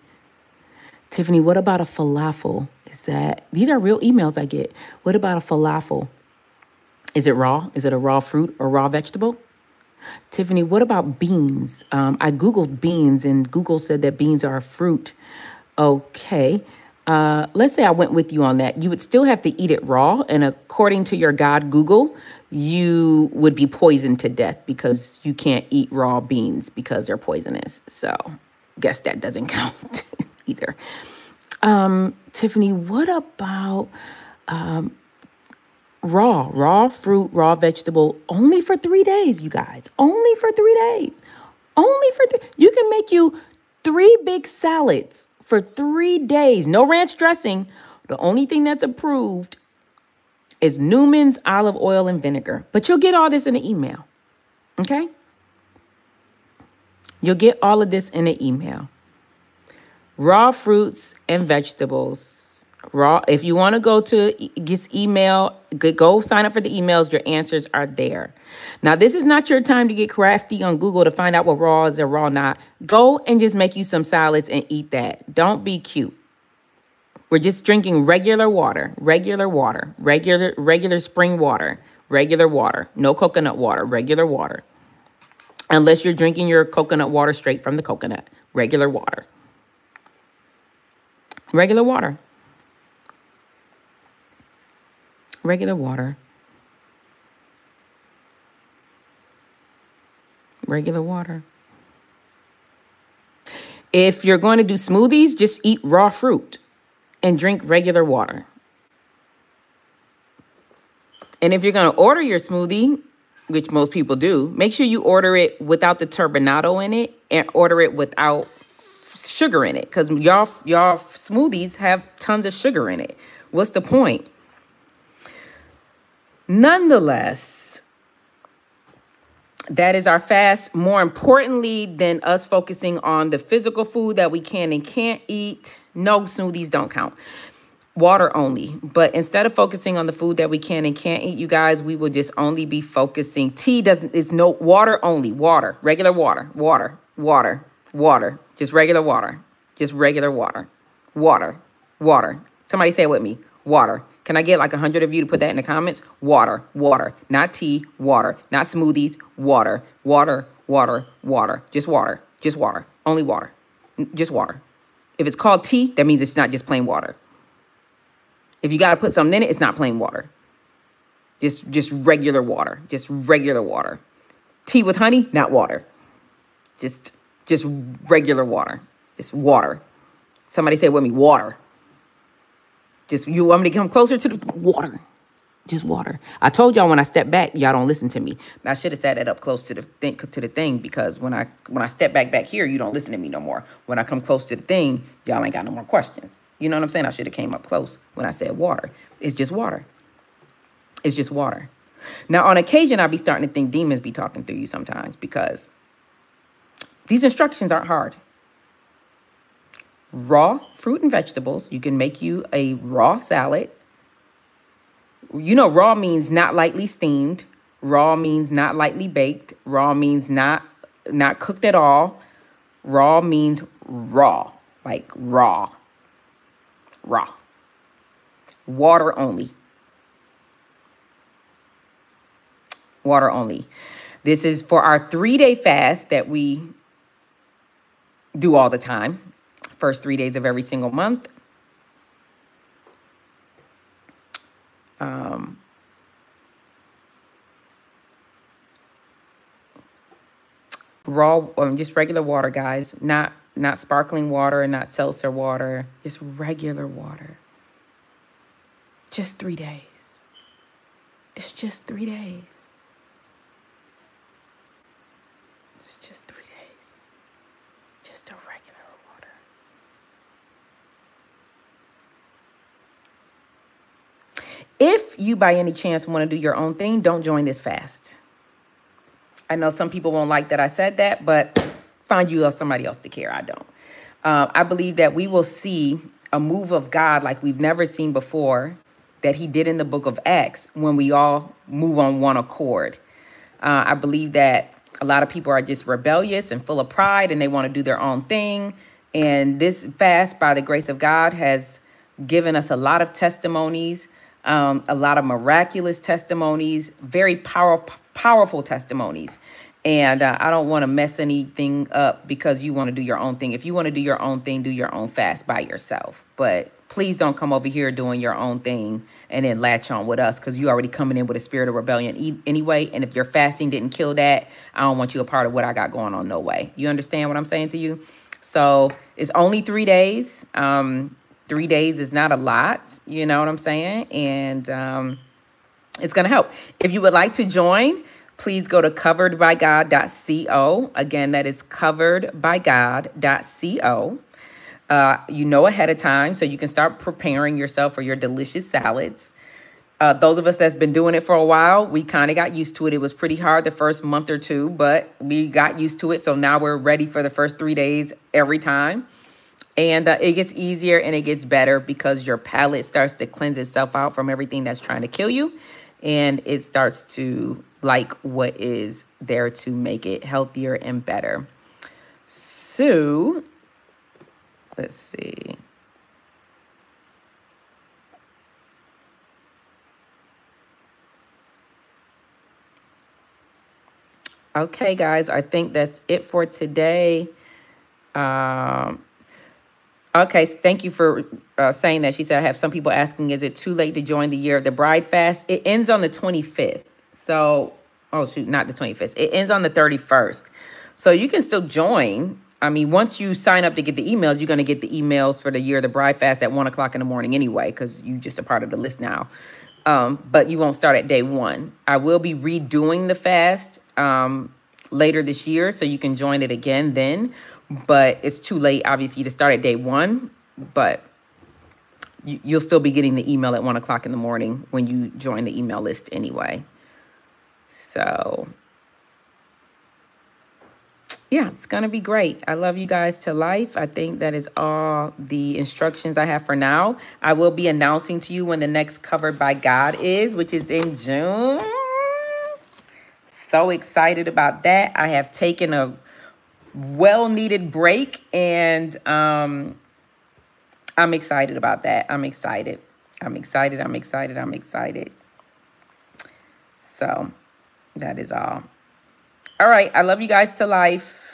A: Tiphani, what about a falafel? Is that, these are real emails I get. What about a falafel? Is it raw? Is it a raw fruit or raw vegetable? Tiphani, what about beans? Um, I Googled beans and Google said that beans are a fruit. Okay. Uh, let's say I went with you on that. You would still have to eat it raw. And according to your God, Google, you would be poisoned to death because you can't eat raw beans because they're poisonous. So, guess that doesn't *laughs* count either. Um, Tiphani, what about um, raw, raw fruit, raw vegetable, only for three days, you guys. Only for three days. Only for three. You can make you three big salads for three days. No ranch dressing. The only thing that's approved is Newman's olive oil and vinegar. But you'll get all this in an email. Okay? You'll get all of this in an email. Raw fruits and vegetables raw if you want to go to get email go sign up for the emails your answers are there. Now this is not your time to get crafty on google to find out what raw is or raw not. Go and just make you some salads and eat that. Don't be cute. We're just drinking regular water regular water regular regular spring water regular water. No coconut water regular water. Unless you're drinking your coconut water straight from the coconut regular water. Regular water regular water. Regular water. If you're going to do smoothies, just eat raw fruit and drink regular water. And if you're going to order your smoothie, which most people do, make sure you order it without the turbinado in it and order it without sugar in it because y'all y'all smoothies have tons of sugar in it. What's the point? Nonetheless, that is our fast. More importantly than us focusing on the physical food that we can and can't eat, no smoothies don't count. Water only. But instead of focusing on the food that we can and can't eat, you guys, we will just only be focusing. Tea doesn't, it's no water only. Water, regular water, water, water, water, just regular water, just regular water, water, water. Somebody say it with me water. Can I get like a hundred of you to put that in the comments? Water, water, not tea, water, not smoothies, water, water, water, water, just water, just water, only water, just water. If it's called tea, that means it's not just plain water. If you got to put something in it, it's not plain water. Just, just regular water, just regular water. Tea with honey, not water. Just, just regular water, just water. Somebody say with me, water. Just you want me to come closer to the water. Just water. I told y'all when I step back, y'all don't listen to me. I should have sat that up close to the thing to the thing because when I when I step back back here, you don't listen to me no more. When I come close to the thing, y'all ain't got no more questions. You know what I'm saying? I should have came up close when I said water. It's just water. It's just water. Now, on occasion, I'll be starting to think demons be talking through you sometimes because these instructions aren't hard raw fruit and vegetables. You can make you a raw salad. You know, raw means not lightly steamed. Raw means not lightly baked. Raw means not not cooked at all. Raw means raw, like raw. Raw. Water only. Water only. This is for our three day fast that we do all the time first three days of every single month. Um, raw, um, just regular water, guys. Not not sparkling water and not seltzer water. Just regular water. Just three days. It's just three days. It's just three days. Just a regular water. If you by any chance want to do your own thing, don't join this fast. I know some people won't like that I said that, but find you or somebody else to care. I don't. Uh, I believe that we will see a move of God like we've never seen before that he did in the book of Acts when we all move on one accord. Uh, I believe that a lot of people are just rebellious and full of pride and they want to do their own thing. And this fast, by the grace of God, has given us a lot of testimonies, um, a lot of miraculous testimonies, very power, powerful testimonies. And uh, I don't want to mess anything up because you want to do your own thing. If you want to do your own thing, do your own fast by yourself. But please don't come over here doing your own thing and then latch on with us because you already coming in with a spirit of rebellion anyway. And if your fasting didn't kill that, I don't want you a part of what I got going on. No way. You understand what I'm saying to you? So it's only three days. Um, three days is not a lot. You know what I'm saying? And um, it's going to help. If you would like to join, please go to coveredbygod.co. Again, that is coveredbygod.co. Uh, you know ahead of time so you can start preparing yourself for your delicious salads. Uh, those of us that's been doing it for a while, we kind of got used to it. It was pretty hard the first month or two, but we got used to it. So now we're ready for the first three days every time. And uh, it gets easier and it gets better because your palate starts to cleanse itself out from everything that's trying to kill you. And it starts to like what is there to make it healthier and better. So let's see. Okay, guys, I think that's it for today. Um, okay, thank you for uh, saying that. She said, I have some people asking, is it too late to join the Year of the Bride fast? It ends on the 25th. So, oh shoot, not the 25th. It ends on the 31st. So you can still join. I mean, once you sign up to get the emails, you're going to get the emails for the Year of the Bride fast at 1 o'clock in the morning anyway, because you're just a part of the list now. Um, but you won't start at day one. I will be redoing the fast um, later this year, so you can join it again then. But it's too late, obviously, to start at day one. But you, you'll still be getting the email at 1 o'clock in the morning when you join the email list anyway. So yeah, it's going to be great. I love you guys to life. I think that is all the instructions I have for now. I will be announcing to you when the next Covered by God is, which is in June. So excited about that. I have taken a well-needed break and um, I'm excited about that. I'm excited. I'm excited. I'm excited. I'm excited. So that is all. All right. I love you guys to life.